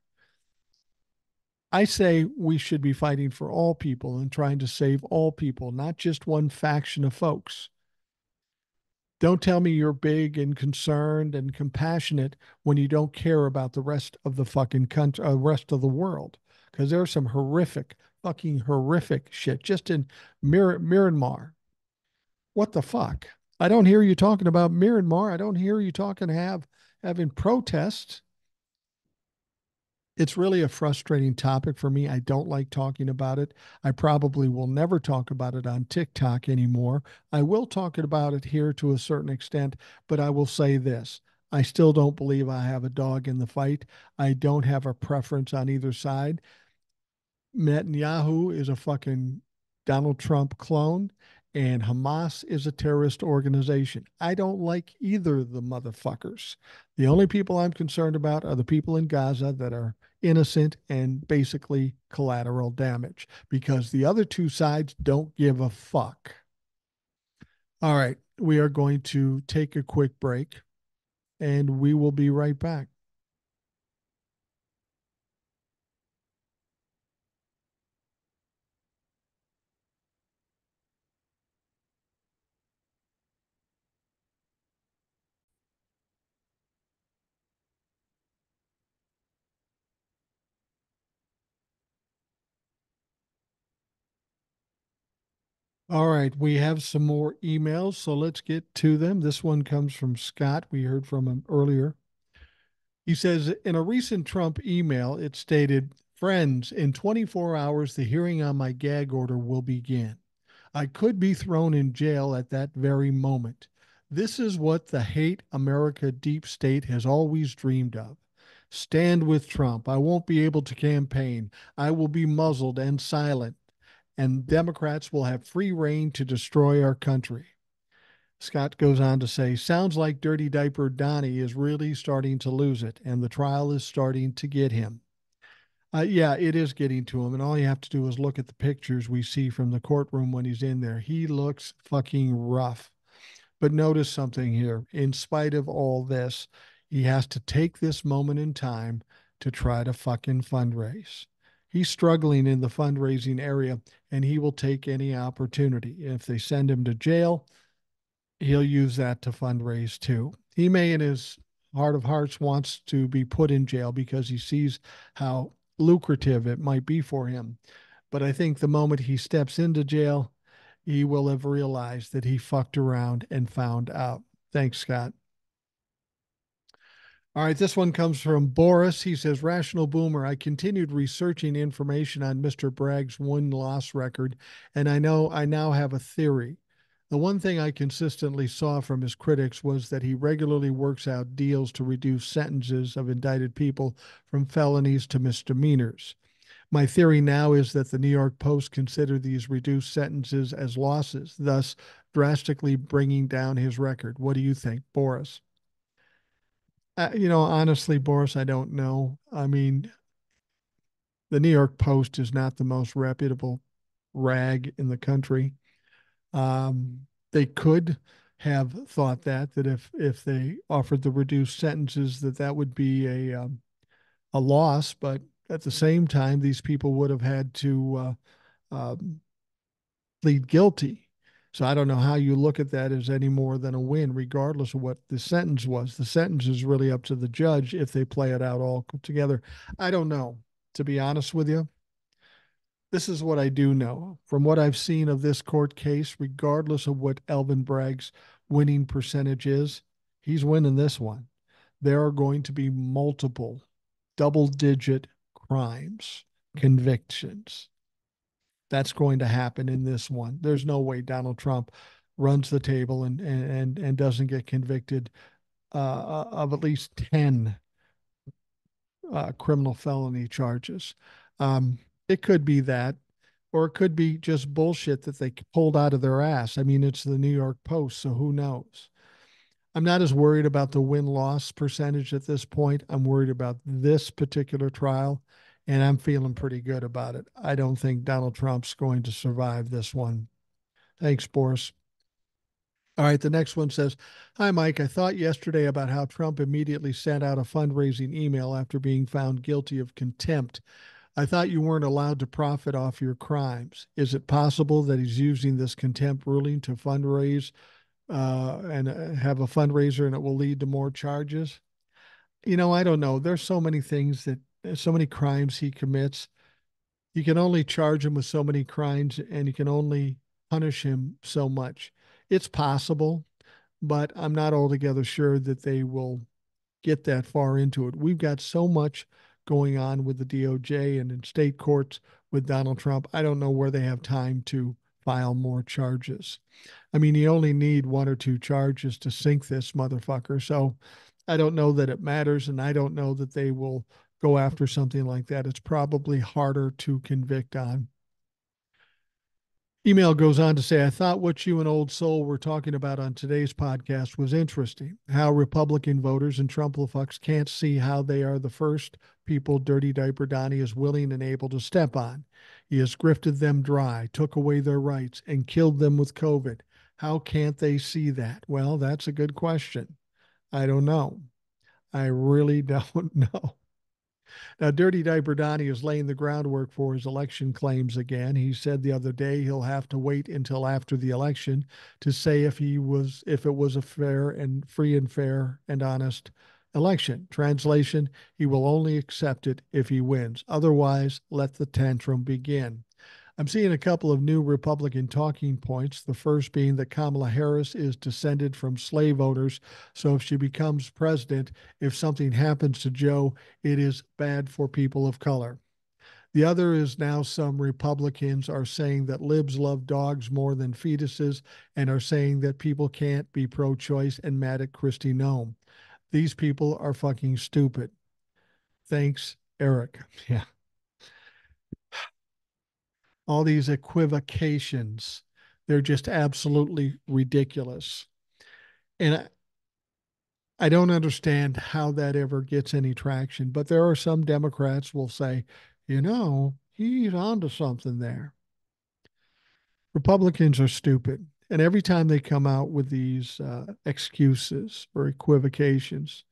I say we should be fighting for all people and trying to save all people, not just one faction of folks. Don't tell me you're big and concerned and compassionate when you don't care about the rest of the fucking country, uh, rest of the world. Because there's some horrific, fucking horrific shit just in Mir- Myanmar. What the fuck? I don't hear you talking about Myanmar. I don't hear you talking have having protests it's really a frustrating topic for me. I don't like talking about it. I probably will never talk about it on TikTok anymore. I will talk about it here to a certain extent, but I will say this. I still don't believe I have a dog in the fight. I don't have a preference on either side. Netanyahu is a fucking Donald Trump clone, and Hamas is a terrorist organization. I don't like either of the motherfuckers. The only people I'm concerned about are the people in Gaza that are innocent and basically collateral damage because the other two sides don't give a fuck. All right, we are going to take a quick break and we will be right back. All right, we have some more emails, so let's get to them. This one comes from Scott. We heard from him earlier. He says in a recent Trump email, it stated, Friends, in 24 hours, the hearing on my gag order will begin. I could be thrown in jail at that very moment. This is what the hate America deep state has always dreamed of. Stand with Trump. I won't be able to campaign. I will be muzzled and silent and Democrats will have free reign to destroy our country. Scott goes on to say, sounds like Dirty Diaper Donnie is really starting to lose it, and the trial is starting to get him. Uh, yeah, it is getting to him. And all you have to do is look at the pictures we see from the courtroom when he's in there. He looks fucking rough. But notice something here. In spite of all this, he has to take this moment in time to try to fucking fundraise he's struggling in the fundraising area and he will take any opportunity. If they send him to jail, he'll use that to fundraise too. He may, in his heart of hearts, wants to be put in jail because he sees how lucrative it might be for him. But I think the moment he steps into jail, he will have realized that he fucked around and found out. Thanks, Scott. All right, this one comes from Boris. He says, Rational Boomer, I continued researching information on Mr. Bragg's win loss record, and I know I now have a theory. The one thing I consistently saw from his critics was that he regularly works out deals to reduce sentences of indicted people from felonies to misdemeanors. My theory now is that the New York Post considered these reduced sentences as losses, thus drastically bringing down his record. What do you think, Boris? Uh, you know, honestly, Boris, I don't know. I mean, the New York Post is not the most reputable rag in the country. Um, they could have thought that that if if they offered the reduced sentences, that that would be a um, a loss. But at the same time, these people would have had to uh, um, plead guilty so I don't know how you look at that as any more than a win, regardless of what the sentence was. The sentence is really up to the judge if they play it out all together. I don't know, to be honest with you. This is what I do know. From what I've seen of this court case, regardless of what Alvin Bragg's winning percentage is, he's winning this one. There are going to be multiple double digit crimes, convictions that's going to happen in this one. There's no way Donald Trump runs the table and and and doesn't get convicted uh, uh, of at least ten uh, criminal felony charges. Um, it could be that, or it could be just bullshit that they pulled out of their ass. I mean, it's the New York Post, so who knows? I'm not as worried about the win loss percentage at this point. I'm worried about this particular trial and I'm feeling pretty good about it. I don't think Donald Trump's going to survive this one. Thanks, Boris. All right, the next one says Hi, Mike. I thought yesterday about how Trump immediately sent out a fundraising email after being found guilty of contempt. I thought you weren't allowed to profit off your crimes. Is it possible that he's using this contempt ruling to fundraise uh, and uh, have a fundraiser and it will lead to more charges? You know, I don't know. There's so many things that Uh, so many crimes he commits. You can only charge him with so many crimes and you can only punish him so much. It's possible, but I'm not altogether sure that they will get that far into it. We've got so much going on with the DOJ and in state courts with Donald Trump. I don't know where they have time to file more charges. I mean, you only need one or two charges to sink this motherfucker. So I don't know that it matters. And I don't know that they will go after something like that. It's probably harder to convict on. Email goes on to say, I thought what you and Old Soul were talking about on today's podcast was interesting. How Republican voters and Trumplafucks can't see how they are the first people Dirty Diaper Donnie is willing and able to step on. He has grifted them dry, took away their rights, and killed them with COVID. How can't they see that? Well, that's a good question. I don't know. I really <laughs> don't know. Now, Dirty Diaper Donnie is laying the groundwork for his election claims again. He said the other day he'll have to wait until after the election to say if he was if it was a fair and free and fair and honest election. Translation, he will only accept it if he wins. Otherwise, let the tantrum begin. I'm seeing a couple of new Republican talking points. The first being that Kamala Harris is descended from slave owners. So if she becomes president, if something happens to Joe, it is bad for people of color. The other is now some Republicans are saying that libs love dogs more than fetuses and are saying that people can't be pro choice and mad at Kristi Noem. These people are fucking stupid. Thanks, Eric. <laughs> Yeah all these equivocations. They're just absolutely ridiculous. And I, I don't understand how that ever gets any traction, but there are some Democrats will say, you know, he's onto something there. Republicans are stupid. And every time they come out with these uh, excuses or equivocations,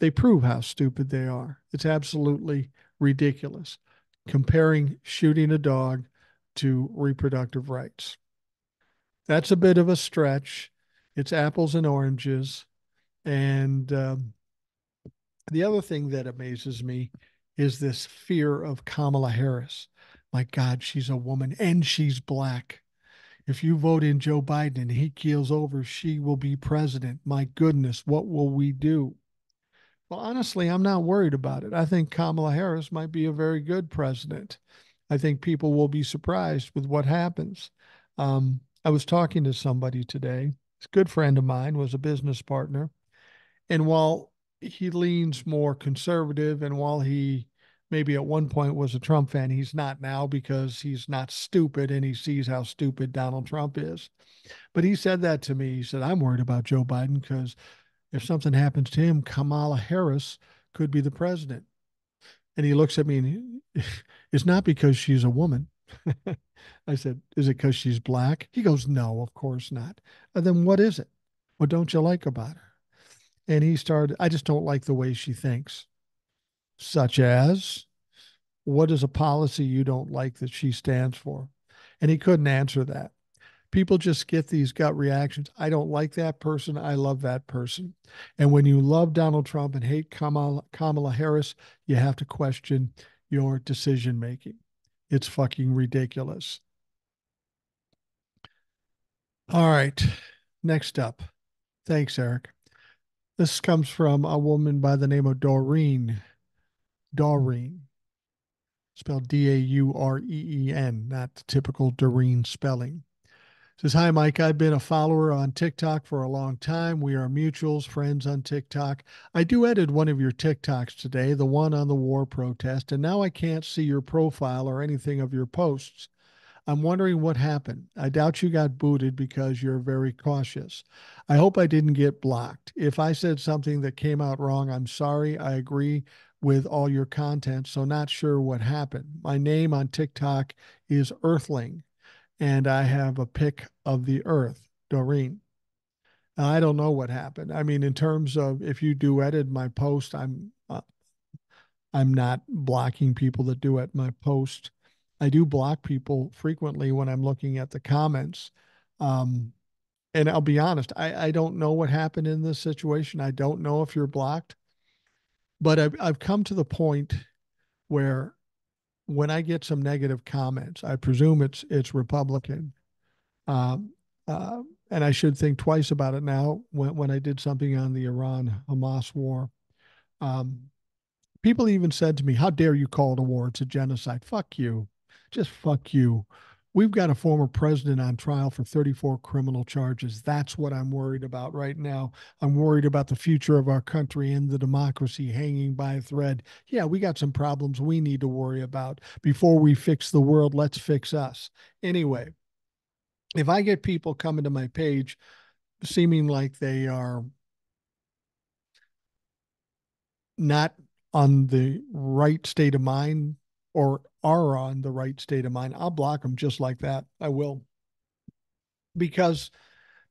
they prove how stupid they are. It's absolutely ridiculous. Comparing shooting a dog to reproductive rights. That's a bit of a stretch. It's apples and oranges. And um, the other thing that amazes me is this fear of Kamala Harris. My God, she's a woman and she's black. If you vote in Joe Biden and he keels over, she will be president. My goodness, what will we do? Well, honestly, I'm not worried about it. I think Kamala Harris might be a very good president. I think people will be surprised with what happens. Um, I was talking to somebody today. A good friend of mine was a business partner. And while he leans more conservative and while he maybe at one point was a Trump fan, he's not now because he's not stupid and he sees how stupid Donald Trump is. But he said that to me. He said, I'm worried about Joe Biden because if something happens to him, Kamala Harris could be the president. And he looks at me and he, <laughs> it's not because she's a woman. I said, Is it because she's black? He goes, No, of course not. And then what is it? What don't you like about her? And he started, I just don't like the way she thinks, such as, What is a policy you don't like that she stands for? And he couldn't answer that people just get these gut reactions. I don't like that person. I love that person. And when you love Donald Trump and hate Kamala, Kamala Harris, you have to question your decision making. It's fucking ridiculous. All right. Next up. Thanks, Eric. This comes from a woman by the name of Doreen. Doreen. Spelled D A U R E E N, not the typical Doreen spelling. Says, Hi, Mike. I've been a follower on TikTok for a long time. We are mutuals, friends on TikTok. I do edit one of your TikToks today, the one on the war protest, and now I can't see your profile or anything of your posts. I'm wondering what happened. I doubt you got booted because you're very cautious. I hope I didn't get blocked. If I said something that came out wrong, I'm sorry. I agree with all your content, so not sure what happened. My name on TikTok is Earthling and I have a pic of the Earth, Doreen. I don't know what happened. I mean, in terms of if you duetted my post, I'm uh, I'm not blocking people that duet my post. I do block people frequently when I'm looking at the comments. Um, and I'll be honest, I, I don't know what happened in this situation. I don't know if you're blocked, but I've, I've come to the point where when I get some negative comments, I presume it's it's Republican, um, uh, and I should think twice about it now. When when I did something on the Iran Hamas war, um, people even said to me, "How dare you call it a war? It's a genocide. Fuck you, just fuck you." We've got a former president on trial for 34 criminal charges. That's what I'm worried about right now. I'm worried about the future of our country and the democracy hanging by a thread. Yeah, we got some problems we need to worry about. Before we fix the world, let's fix us. Anyway, if I get people coming to my page seeming like they are not on the right state of mind or are on the right state of mind, I'll block them just like that. I will. Because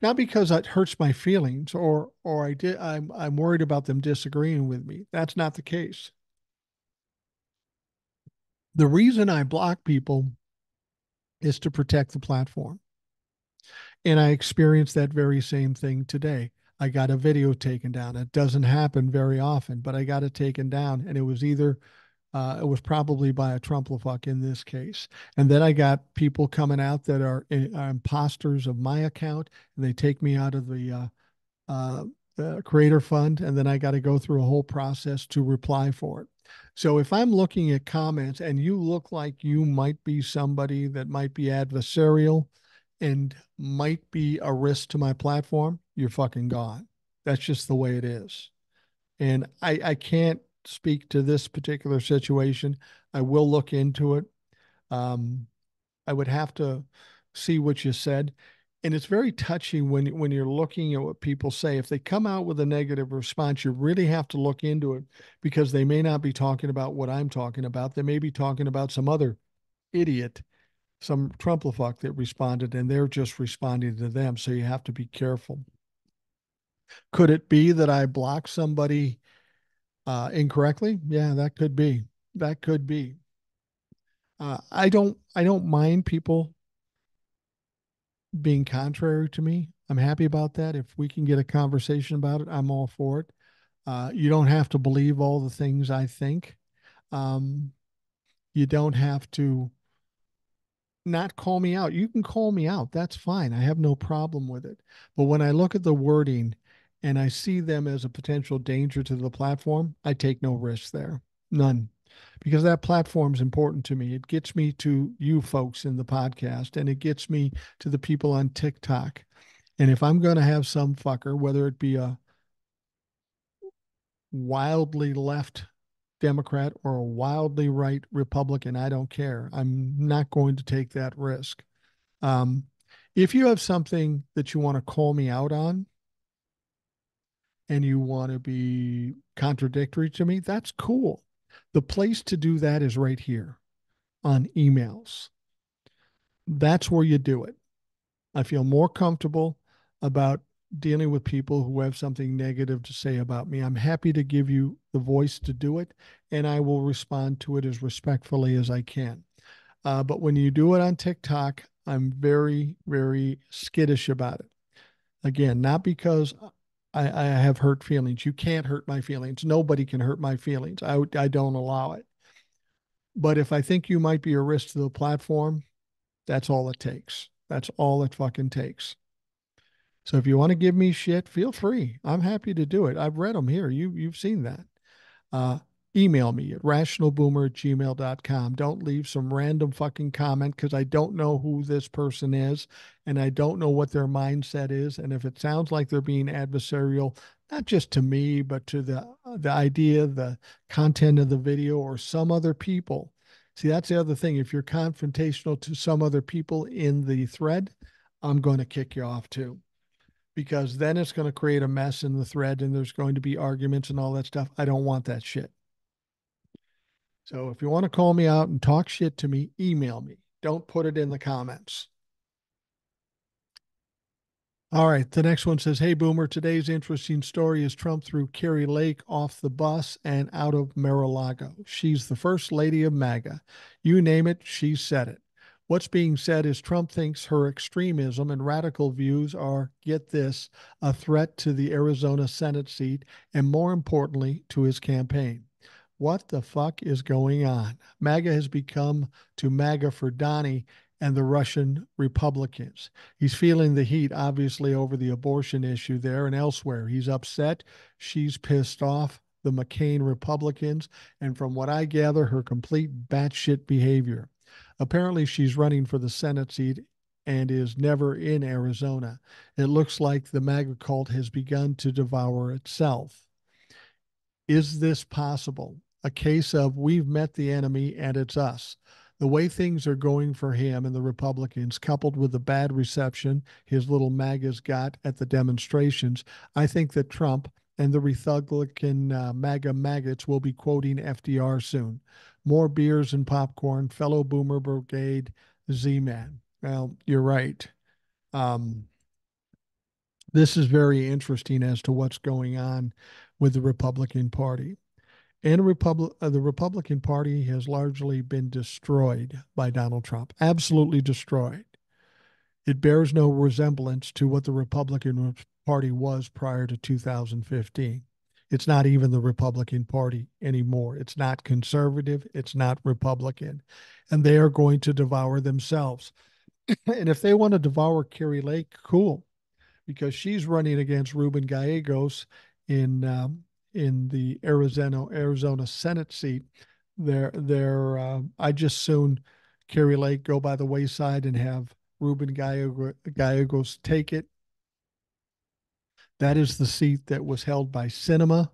not because it hurts my feelings or or I did I'm I'm worried about them disagreeing with me. That's not the case. The reason I block people is to protect the platform. And I experienced that very same thing today. I got a video taken down. It doesn't happen very often, but I got it taken down and it was either Uh, it was probably by a Trumplefuck in this case. And then I got people coming out that are, uh, are imposters of my account, and they take me out of the, uh, uh, creator fund, and then I got to go through a whole process to reply for it. So if I'm looking at comments and you look like you might be somebody that might be adversarial and might be a risk to my platform, you're fucking gone. That's just the way it is. And I, I can't speak to this particular situation. I will look into it. Um, I would have to see what you said. And it's very touching when when you're looking at what people say. If they come out with a negative response, you really have to look into it because they may not be talking about what I'm talking about. They may be talking about some other idiot, some Trumplefuck that responded, and they're just responding to them. So you have to be careful. Could it be that I block somebody uh, incorrectly? Yeah, that could be. That could be. Uh, I don't. I don't mind people being contrary to me. I'm happy about that. If we can get a conversation about it, I'm all for it. Uh, you don't have to believe all the things I think. Um, you don't have to not call me out. You can call me out. That's fine. I have no problem with it. But when I look at the wording and I see them as a potential danger to the platform, I take no risks there. None because that platform is important to me. It gets me to you folks in the podcast and it gets me to the people on TikTok. And if I'm going to have some fucker, whether it be a wildly left Democrat or a wildly right Republican, I don't care. I'm not going to take that risk. Um, if you have something that you want to call me out on and you want to be contradictory to me, that's cool. The place to do that is right here on emails. That's where you do it. I feel more comfortable about dealing with people who have something negative to say about me. I'm happy to give you the voice to do it, and I will respond to it as respectfully as I can. Uh, but when you do it on TikTok, I'm very, very skittish about it. Again, not because I, I have hurt feelings. You can't hurt my feelings. Nobody can hurt my feelings. I, I don't allow it. But if I think you might be a risk to the platform, that's all it takes. That's all it fucking takes. So if you want to give me shit, feel free. I'm happy to do it. I've read them here. You you've seen that. Uh, email me at rationalboomer at gmail.com. Don't leave some random fucking comment because I don't know who this person is and I don't know what their mindset is. And if it sounds like they're being adversarial, not just to me, but to the the idea, the content of the video, or some other people. See, that's the other thing. If you're confrontational to some other people in the thread, I'm going to kick you off too. Because then it's going to create a mess in the thread and there's going to be arguments and all that stuff. I don't want that shit. So if you want to call me out and talk shit to me, email me. Don't put it in the comments. All right. The next one says, Hey, Boomer, today's interesting story is Trump threw Kari Lake off the bus and out of Mar-a-Lago. She's the first lady of MAGA. You name it, she said it. What's being said is Trump thinks her extremism and radical views are, get this, a threat to the Arizona Senate seat and, more importantly, to his campaign. What the fuck is going on? MAGA has become to MAGA for Donnie and the Russian Republicans. He's feeling the heat, obviously, over the abortion issue there and elsewhere. He's upset. She's pissed off the McCain Republicans, and from what I gather, her complete batshit behavior. Apparently, she's running for the Senate seat and is never in Arizona. It looks like the MAGA cult has begun to devour itself. Is this possible? A case of we've met the enemy and it's us. The way things are going for him and the Republicans, coupled with the bad reception his little MAGAs got at the demonstrations, I think that Trump and the Republican uh, MAGA maggots will be quoting FDR soon. More beers and popcorn, fellow boomer brigade, Z Man. Well, you're right. Um, this is very interesting as to what's going on with the Republican Party and Republic, uh, the Republican Party has largely been destroyed by Donald Trump, absolutely destroyed. It bears no resemblance to what the Republican Party was prior to 2015. It's not even the Republican Party anymore. It's not conservative. It's not Republican. And they are going to devour themselves. <clears throat> and if they want to devour Kari Lake, cool, because she's running against Ruben Gallegos in um, in the Arizona Arizona Senate seat. There, there. Uh, I just soon Kari Lake go by the wayside and have Ruben Gallegos take it. That is the seat that was held by Sinema.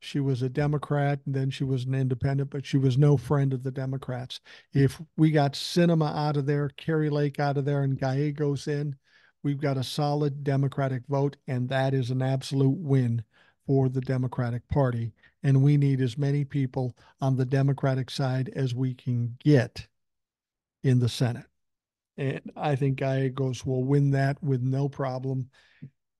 She was a Democrat and then she was an independent, but she was no friend of the Democrats. If we got Sinema out of there, Kari Lake out of there, and Gallegos in, we've got a solid Democratic vote, and that is an absolute win for the Democratic Party. And we need as many people on the Democratic side as we can get in the Senate. And I think Gallegos will win that with no problem.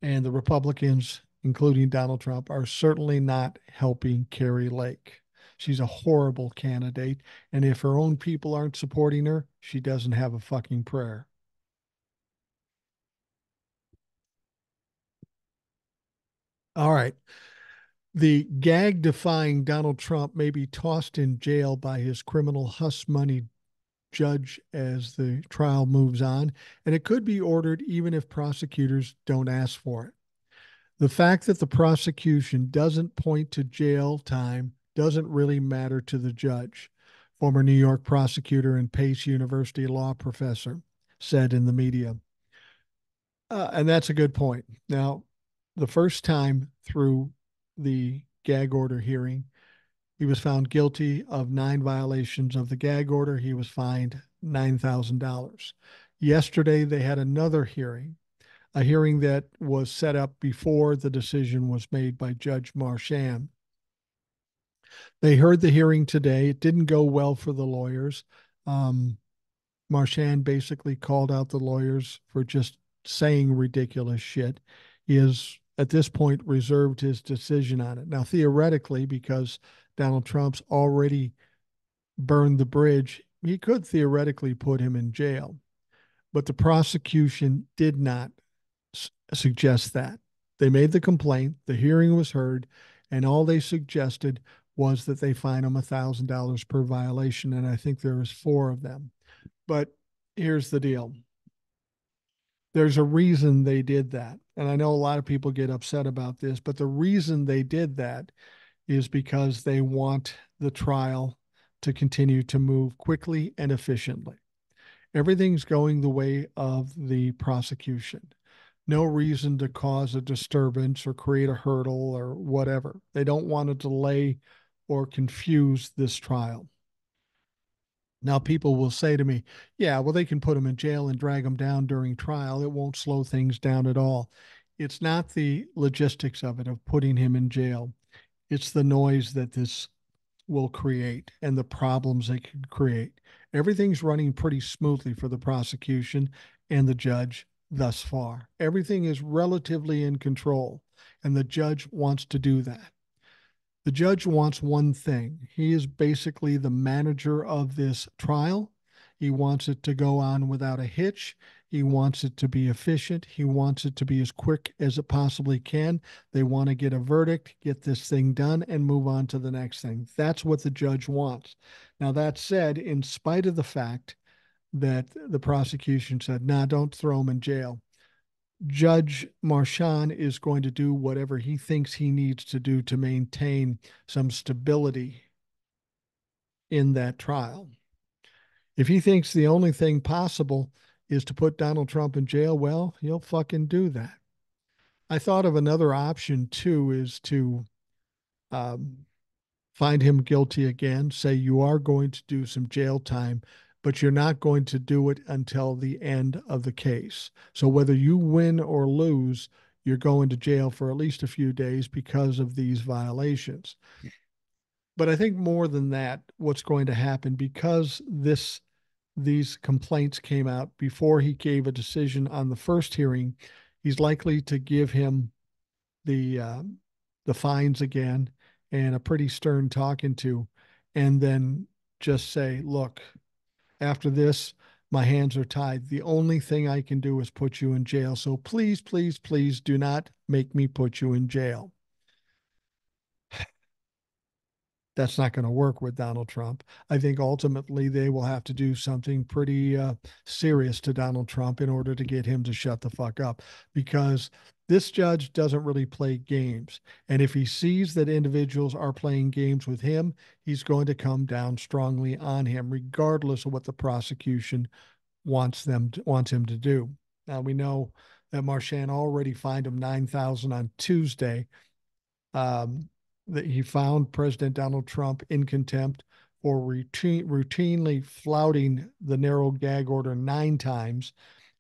And the Republicans, including Donald Trump, are certainly not helping Kari Lake. She's a horrible candidate. And if her own people aren't supporting her, she doesn't have a fucking prayer. All right. The gag defying Donald Trump may be tossed in jail by his criminal hush money judge as the trial moves on, and it could be ordered even if prosecutors don't ask for it. The fact that the prosecution doesn't point to jail time doesn't really matter to the judge, former New York prosecutor and Pace University law professor said in the media. Uh, and that's a good point. Now, the first time through the gag order hearing, he was found guilty of nine violations of the gag order. He was fined $9,000. Yesterday, they had another hearing, a hearing that was set up before the decision was made by Judge Merchan. They heard the hearing today. It didn't go well for the lawyers. Um, Merchan basically called out the lawyers for just saying ridiculous shit. Has, at this point, reserved his decision on it. Now, theoretically, because Donald Trump's already burned the bridge, he could theoretically put him in jail. But the prosecution did not s- suggest that. They made the complaint, the hearing was heard, and all they suggested was that they fine him $1,000 per violation. And I think there was four of them. But here's the deal there's a reason they did that. And I know a lot of people get upset about this, but the reason they did that is because they want the trial to continue to move quickly and efficiently. Everything's going the way of the prosecution. No reason to cause a disturbance or create a hurdle or whatever. They don't want to delay or confuse this trial. Now, people will say to me, yeah, well, they can put him in jail and drag him down during trial. It won't slow things down at all. It's not the logistics of it, of putting him in jail. It's the noise that this will create and the problems it could create. Everything's running pretty smoothly for the prosecution and the judge thus far. Everything is relatively in control, and the judge wants to do that. The judge wants one thing. He is basically the manager of this trial. He wants it to go on without a hitch. He wants it to be efficient. He wants it to be as quick as it possibly can. They want to get a verdict, get this thing done, and move on to the next thing. That's what the judge wants. Now, that said, in spite of the fact that the prosecution said, nah, don't throw him in jail, Judge Merchan is going to do whatever he thinks he needs to do to maintain some stability in that trial. If he thinks the only thing possible is to put Donald Trump in jail, well, he'll fucking do that. I thought of another option too is to um, find him guilty again, say you are going to do some jail time, but you're not going to do it until the end of the case. So whether you win or lose, you're going to jail for at least a few days because of these violations. But I think more than that, what's going to happen because this these complaints came out before he gave a decision on the first hearing, he's likely to give him the uh, the fines again and a pretty stern talking to, and then just say, "Look, after this, my hands are tied. The only thing I can do is put you in jail. So please, please, please do not make me put you in jail." <sighs> that's not going to work with Donald Trump. I think ultimately they will have to do something pretty uh, serious to Donald Trump in order to get him to shut the fuck up because this judge doesn't really play games. And if he sees that individuals are playing games with him, he's going to come down strongly on him, regardless of what the prosecution wants them to, wants him to do. Now we know that Merchan already fined him nine thousand on Tuesday. Um, that he found President Donald Trump in contempt for routine, routinely flouting the narrow gag order nine times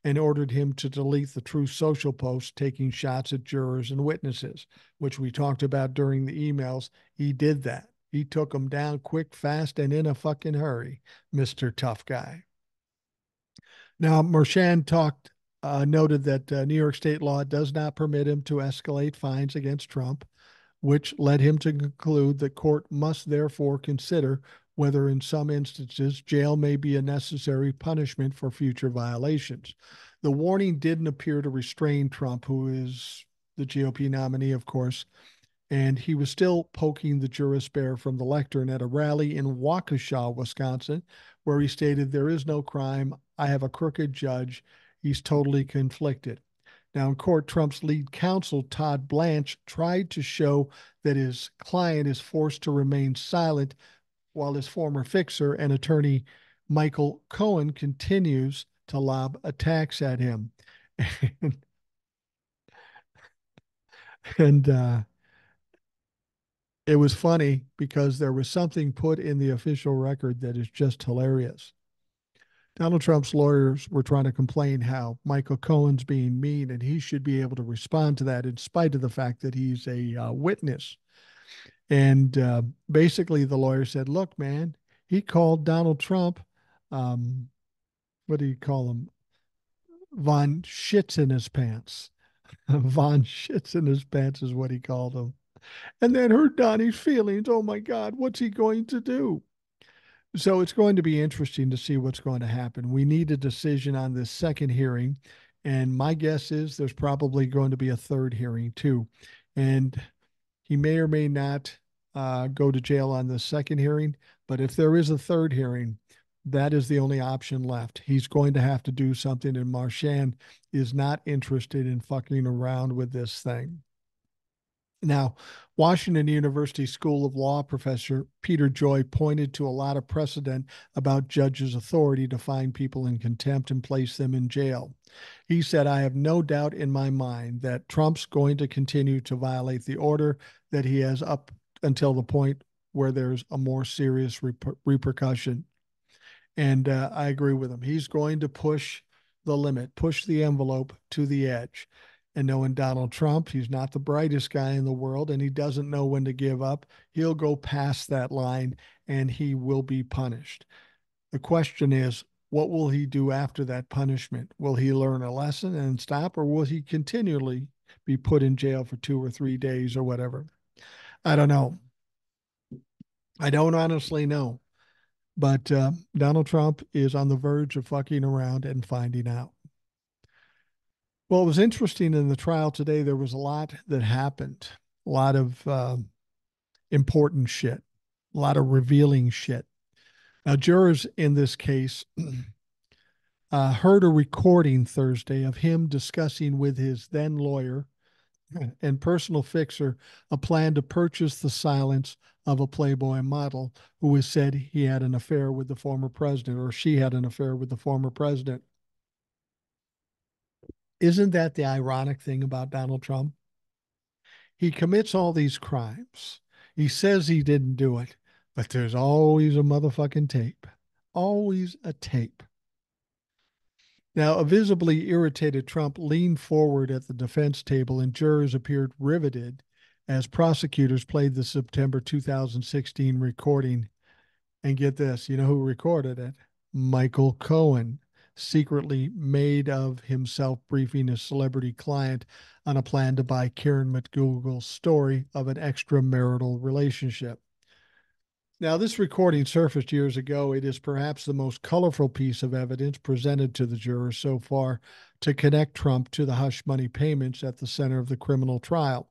and ordered him to delete the Truth Social post taking shots at jurors and witnesses, which we talked about during the emails. He did that. He took them down quick, fast, and in a fucking hurry, Mr. Tough Guy. Now, Merchan talked, uh, noted that uh, New York state law does not permit him to escalate fines against Trump which led him to conclude that court must therefore consider whether in some instances jail may be a necessary punishment for future violations. The warning didn't appear to restrain Trump, who is the GOP nominee, of course, and he was still poking the juris bear from the lectern at a rally in Waukesha, Wisconsin, where he stated, There is no crime. I have a crooked judge. He's totally conflicted. Now, in court, Trump's lead counsel, Todd Blanche, tried to show that his client is forced to remain silent while his former fixer and attorney, Michael Cohen, continues to lob attacks at him. and, uh, it was funny because there was something put in the official record that is just hilarious. Donald Trump's lawyers were trying to complain how Michael Cohen's being mean, and he should be able to respond to that in spite of the fact that he's a uh, witness. And uh, basically, the lawyer said, "Look, man, he called Donald Trump, um, what do you call him? Von shits in his pants. <laughs> Von shits in his pants is what he called him." And that hurt Donnie's feelings. Oh my God, what's he going to do? So it's going to be interesting to see what's going to happen. We need a decision on this second hearing. And my guess is there's probably going to be a third hearing too. And he may or may not uh, go to jail on the second hearing. But if there is a third hearing, that is the only option left. He's going to have to do something. And Merchan is not interested in fucking around with this thing. Now, Washington University School of Law professor Peter Joy pointed to a lot of precedent about judges' authority to find people in contempt and place them in jail. He said, I have no doubt in my mind that Trump's going to continue to violate the order that he has up until the point where there's a more serious reper- repercussion. And uh, I agree with him. He's going to push the limit, push the envelope to the edge. And knowing Donald Trump, he's not the brightest guy in the world and he doesn't know when to give up. He'll go past that line and he will be punished. The question is, what will he do after that punishment? Will he learn a lesson and stop, or will he continually be put in jail for two or three days or whatever? I don't know. I don't honestly know. But uh, Donald Trump is on the verge of fucking around and finding out. Well, it was interesting in the trial today. There was a lot that happened, a lot of uh, important shit, a lot of revealing shit. Now, jurors in this case <clears throat> uh, heard a recording Thursday of him discussing with his then lawyer <clears throat> and personal fixer a plan to purchase the silence of a Playboy model who has said he had an affair with the former president or she had an affair with the former president. Isn't that the ironic thing about Donald Trump? He commits all these crimes. He says he didn't do it, but there's always a motherfucking tape. Always a tape. Now, a visibly irritated Trump leaned forward at the defense table, and jurors appeared riveted as prosecutors played the September 2016 recording. And get this you know who recorded it? Michael Cohen secretly made of himself briefing a celebrity client on a plan to buy Karen McDougal's story of an extramarital relationship. Now, this recording surfaced years ago. It is perhaps the most colorful piece of evidence presented to the jurors so far to connect Trump to the hush money payments at the center of the criminal trial.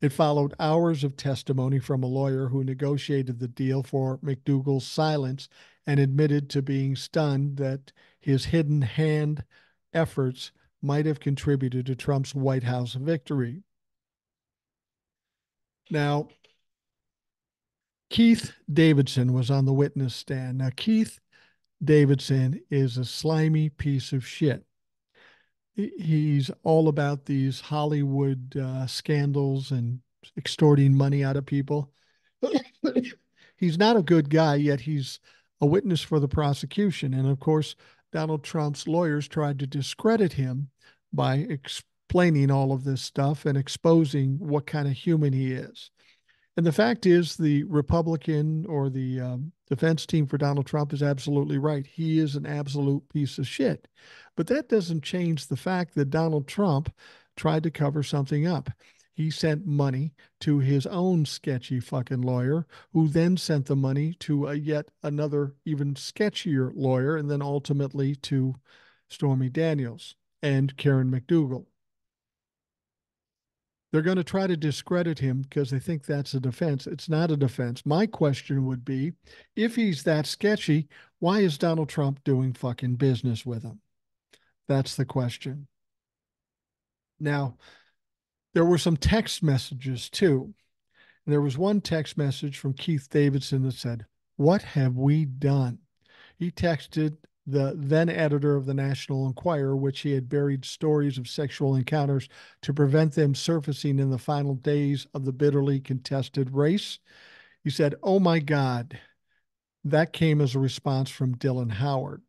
It followed hours of testimony from a lawyer who negotiated the deal for McDougal's silence and admitted to being stunned that his hidden hand efforts might have contributed to Trump's White House victory. Now, Keith Davidson was on the witness stand. Now, Keith Davidson is a slimy piece of shit. He's all about these Hollywood uh, scandals and extorting money out of people. <coughs> he's not a good guy, yet he's a witness for the prosecution. And of course, Donald Trump's lawyers tried to discredit him by explaining all of this stuff and exposing what kind of human he is. And the fact is, the Republican or the um, defense team for Donald Trump is absolutely right. He is an absolute piece of shit. But that doesn't change the fact that Donald Trump tried to cover something up. He sent money to his own sketchy fucking lawyer, who then sent the money to a yet another, even sketchier lawyer, and then ultimately to Stormy Daniels and Karen McDougal. They're going to try to discredit him because they think that's a defense. It's not a defense. My question would be if he's that sketchy, why is Donald Trump doing fucking business with him? That's the question. Now, there were some text messages too. And there was one text message from Keith Davidson that said, What have we done? He texted the then editor of the National Enquirer, which he had buried stories of sexual encounters to prevent them surfacing in the final days of the bitterly contested race. He said, Oh my God. That came as a response from Dylan Howard.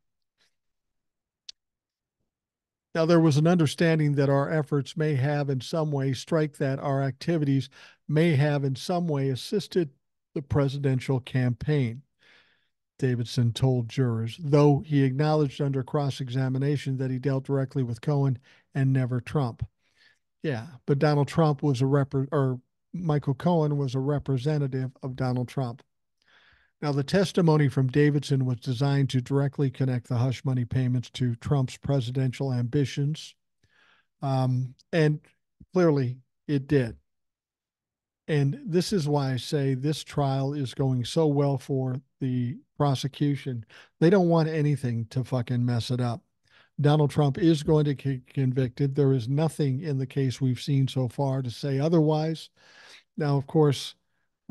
Now, there was an understanding that our efforts may have in some way, strike that our activities may have in some way assisted the presidential campaign. Davidson told jurors, though he acknowledged under cross examination that he dealt directly with Cohen and never Trump. Yeah, but Donald Trump was a rep or Michael Cohen was a representative of Donald Trump. Now, the testimony from Davidson was designed to directly connect the hush money payments to Trump's presidential ambitions. Um, and clearly it did. And this is why I say this trial is going so well for the prosecution. They don't want anything to fucking mess it up. Donald Trump is going to get convicted. There is nothing in the case we've seen so far to say otherwise. Now, of course,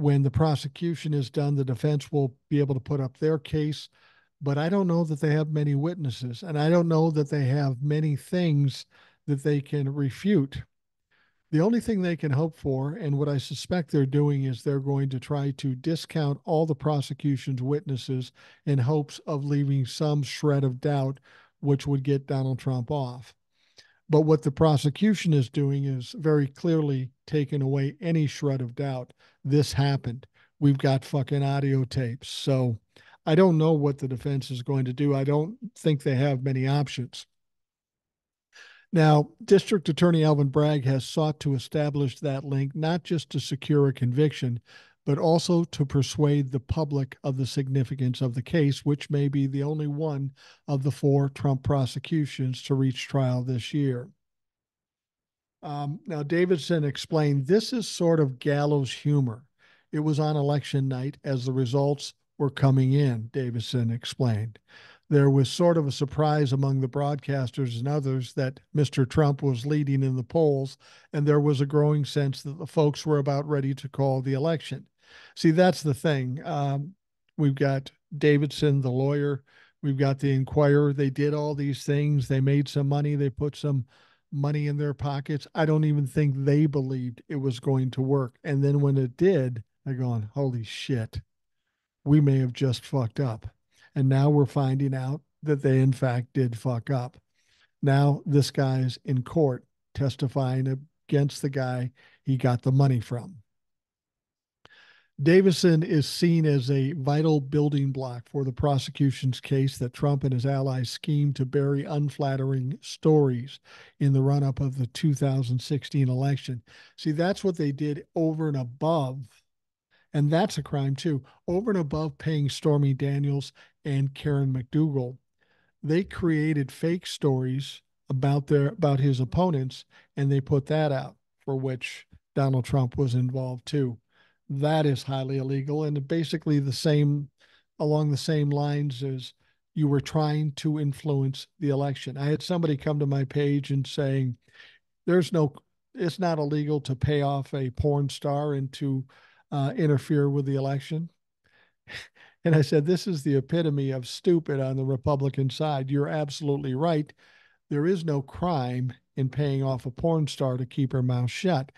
when the prosecution is done, the defense will be able to put up their case. But I don't know that they have many witnesses, and I don't know that they have many things that they can refute the only thing they can hope for, and what I suspect they're doing, is they're going to try to discount all the prosecution's witnesses in hopes of leaving some shred of doubt, which would get Donald Trump off. But what the prosecution is doing is very clearly taking away any shred of doubt. This happened. We've got fucking audio tapes. So I don't know what the defense is going to do. I don't think they have many options. Now, District Attorney Alvin Bragg has sought to establish that link not just to secure a conviction, but also to persuade the public of the significance of the case, which may be the only one of the four Trump prosecutions to reach trial this year. Um, now, Davidson explained this is sort of gallows humor. It was on election night as the results were coming in, Davidson explained there was sort of a surprise among the broadcasters and others that Mr. Trump was leading in the polls, and there was a growing sense that the folks were about ready to call the election. See, that's the thing. Um, we've got Davidson, the lawyer. We've got the Enquirer. They did all these things. They made some money. They put some money in their pockets. I don't even think they believed it was going to work. And then when it did, they're going, holy shit, we may have just fucked up. And now we're finding out that they, in fact, did fuck up. Now this guy's in court testifying against the guy he got the money from. Davidson is seen as a vital building block for the prosecution's case that Trump and his allies schemed to bury unflattering stories in the run up of the 2016 election. See, that's what they did over and above and that's a crime too. Over and above paying Stormy Daniels and Karen McDougal, they created fake stories about their about his opponents, and they put that out for which Donald Trump was involved too. That is highly illegal and basically the same along the same lines as you were trying to influence the election. I had somebody come to my page and saying, there's no, it's not illegal to pay off a porn star and to uh, interfere with the election. <laughs> And I said, this is the epitome of stupid on the Republican side. You're absolutely right. There is no crime in paying off a porn star to keep her mouth shut.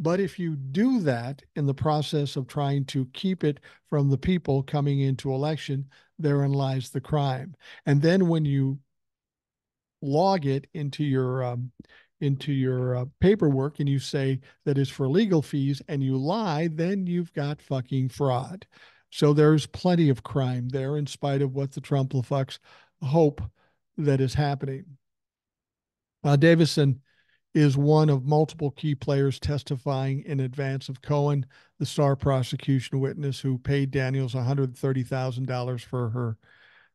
But if you do that in the process of trying to keep it from the people coming into election, therein lies the crime. And then when you log it into your um, into your uh, paperwork and you say that is for legal fees and you lie, then you've got fucking fraud. So there's plenty of crime there, in spite of what the Trump hope that is happening. Uh, Davidson is one of multiple key players testifying in advance of Cohen, the star prosecution witness who paid Daniels $130,000 for her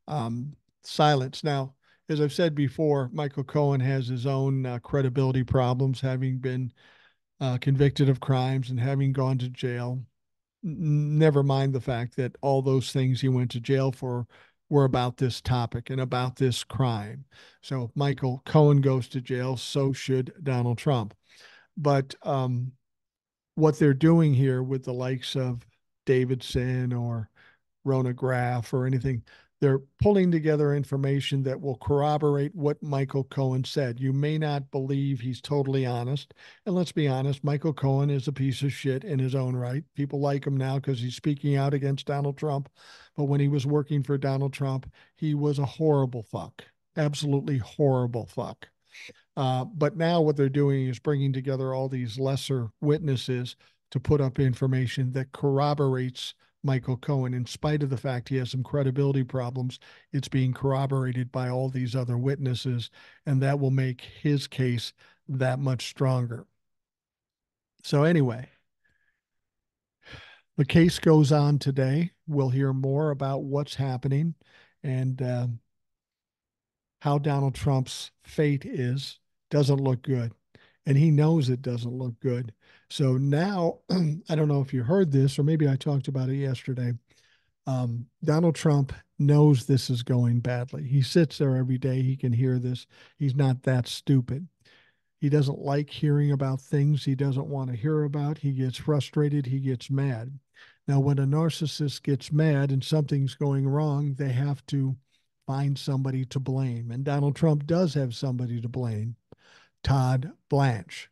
um, silence. Now, as I've said before, Michael Cohen has his own uh, credibility problems, having been uh, convicted of crimes and having gone to jail never mind the fact that all those things he went to jail for were about this topic and about this crime. So Michael Cohen goes to jail, so should Donald Trump. But um, what they're doing here with the likes of Davidson or Rhona Graff or anything, they're pulling together information that will corroborate what Michael Cohen said. You may not believe he's totally honest. And let's be honest, Michael Cohen is a piece of shit in his own right. People like him now because he's speaking out against Donald Trump. But when he was working for Donald Trump, he was a horrible fuck, absolutely horrible fuck. Uh, but now what they're doing is bringing together all these lesser witnesses to put up information that corroborates Michael Cohen, in spite of the fact he has some credibility problems, it's being corroborated by all these other witnesses, and that will make his case that much stronger. So, anyway, the case goes on today. We'll hear more about what's happening and uh, how Donald Trump's fate is. Doesn't look good. And he knows it doesn't look good. So now, <clears throat> I don't know if you heard this, or maybe I talked about it yesterday. Um, Donald Trump knows this is going badly. He sits there every day. He can hear this. He's not that stupid. He doesn't like hearing about things he doesn't want to hear about. He gets frustrated. He gets mad. Now, when a narcissist gets mad and something's going wrong, they have to find somebody to blame. And Donald Trump does have somebody to blame Todd Blanche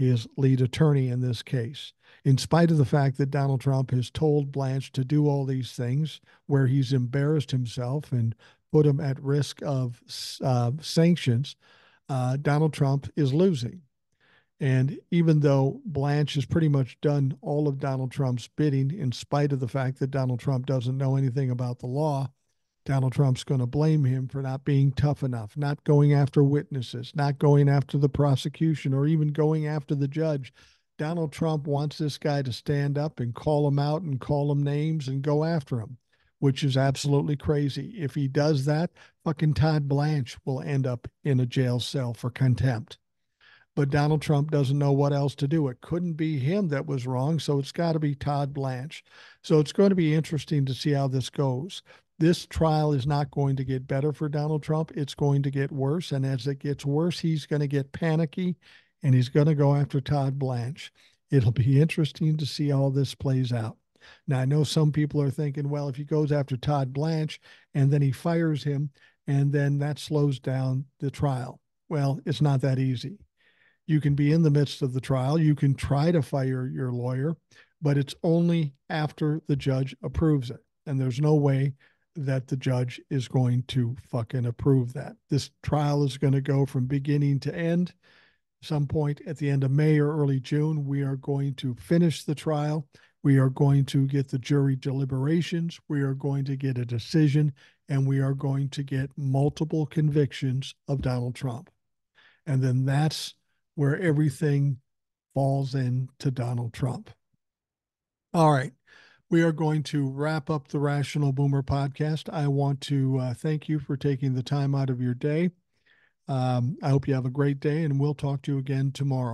his lead attorney in this case. In spite of the fact that Donald Trump has told Blanche to do all these things where he's embarrassed himself and put him at risk of uh, sanctions, uh, Donald Trump is losing. And even though Blanche has pretty much done all of Donald Trump's bidding, in spite of the fact that Donald Trump doesn't know anything about the law, Donald Trump's going to blame him for not being tough enough, not going after witnesses, not going after the prosecution, or even going after the judge. Donald Trump wants this guy to stand up and call him out and call him names and go after him, which is absolutely crazy. If he does that, fucking Todd Blanche will end up in a jail cell for contempt. But Donald Trump doesn't know what else to do. It couldn't be him that was wrong, so it's got to be Todd Blanche. So it's going to be interesting to see how this goes this trial is not going to get better for Donald Trump. It's going to get worse. And as it gets worse, he's going to get panicky and he's going to go after Todd Blanche. It'll be interesting to see how this plays out. Now, I know some people are thinking, well, if he goes after Todd Blanche and then he fires him, and then that slows down the trial. Well, it's not that easy. You can be in the midst of the trial, you can try to fire your lawyer, but it's only after the judge approves it. And there's no way that the judge is going to fucking approve that. This trial is going to go from beginning to end. Some point at the end of May or early June, we are going to finish the trial. We are going to get the jury deliberations. We are going to get a decision, and we are going to get multiple convictions of Donald Trump. And then that's where everything falls into Donald Trump. All right we are going to wrap up the Rational Boomer podcast. I want to uh, thank you for taking the time out of your day. Um, I hope you have a great day, and we'll talk to you again tomorrow.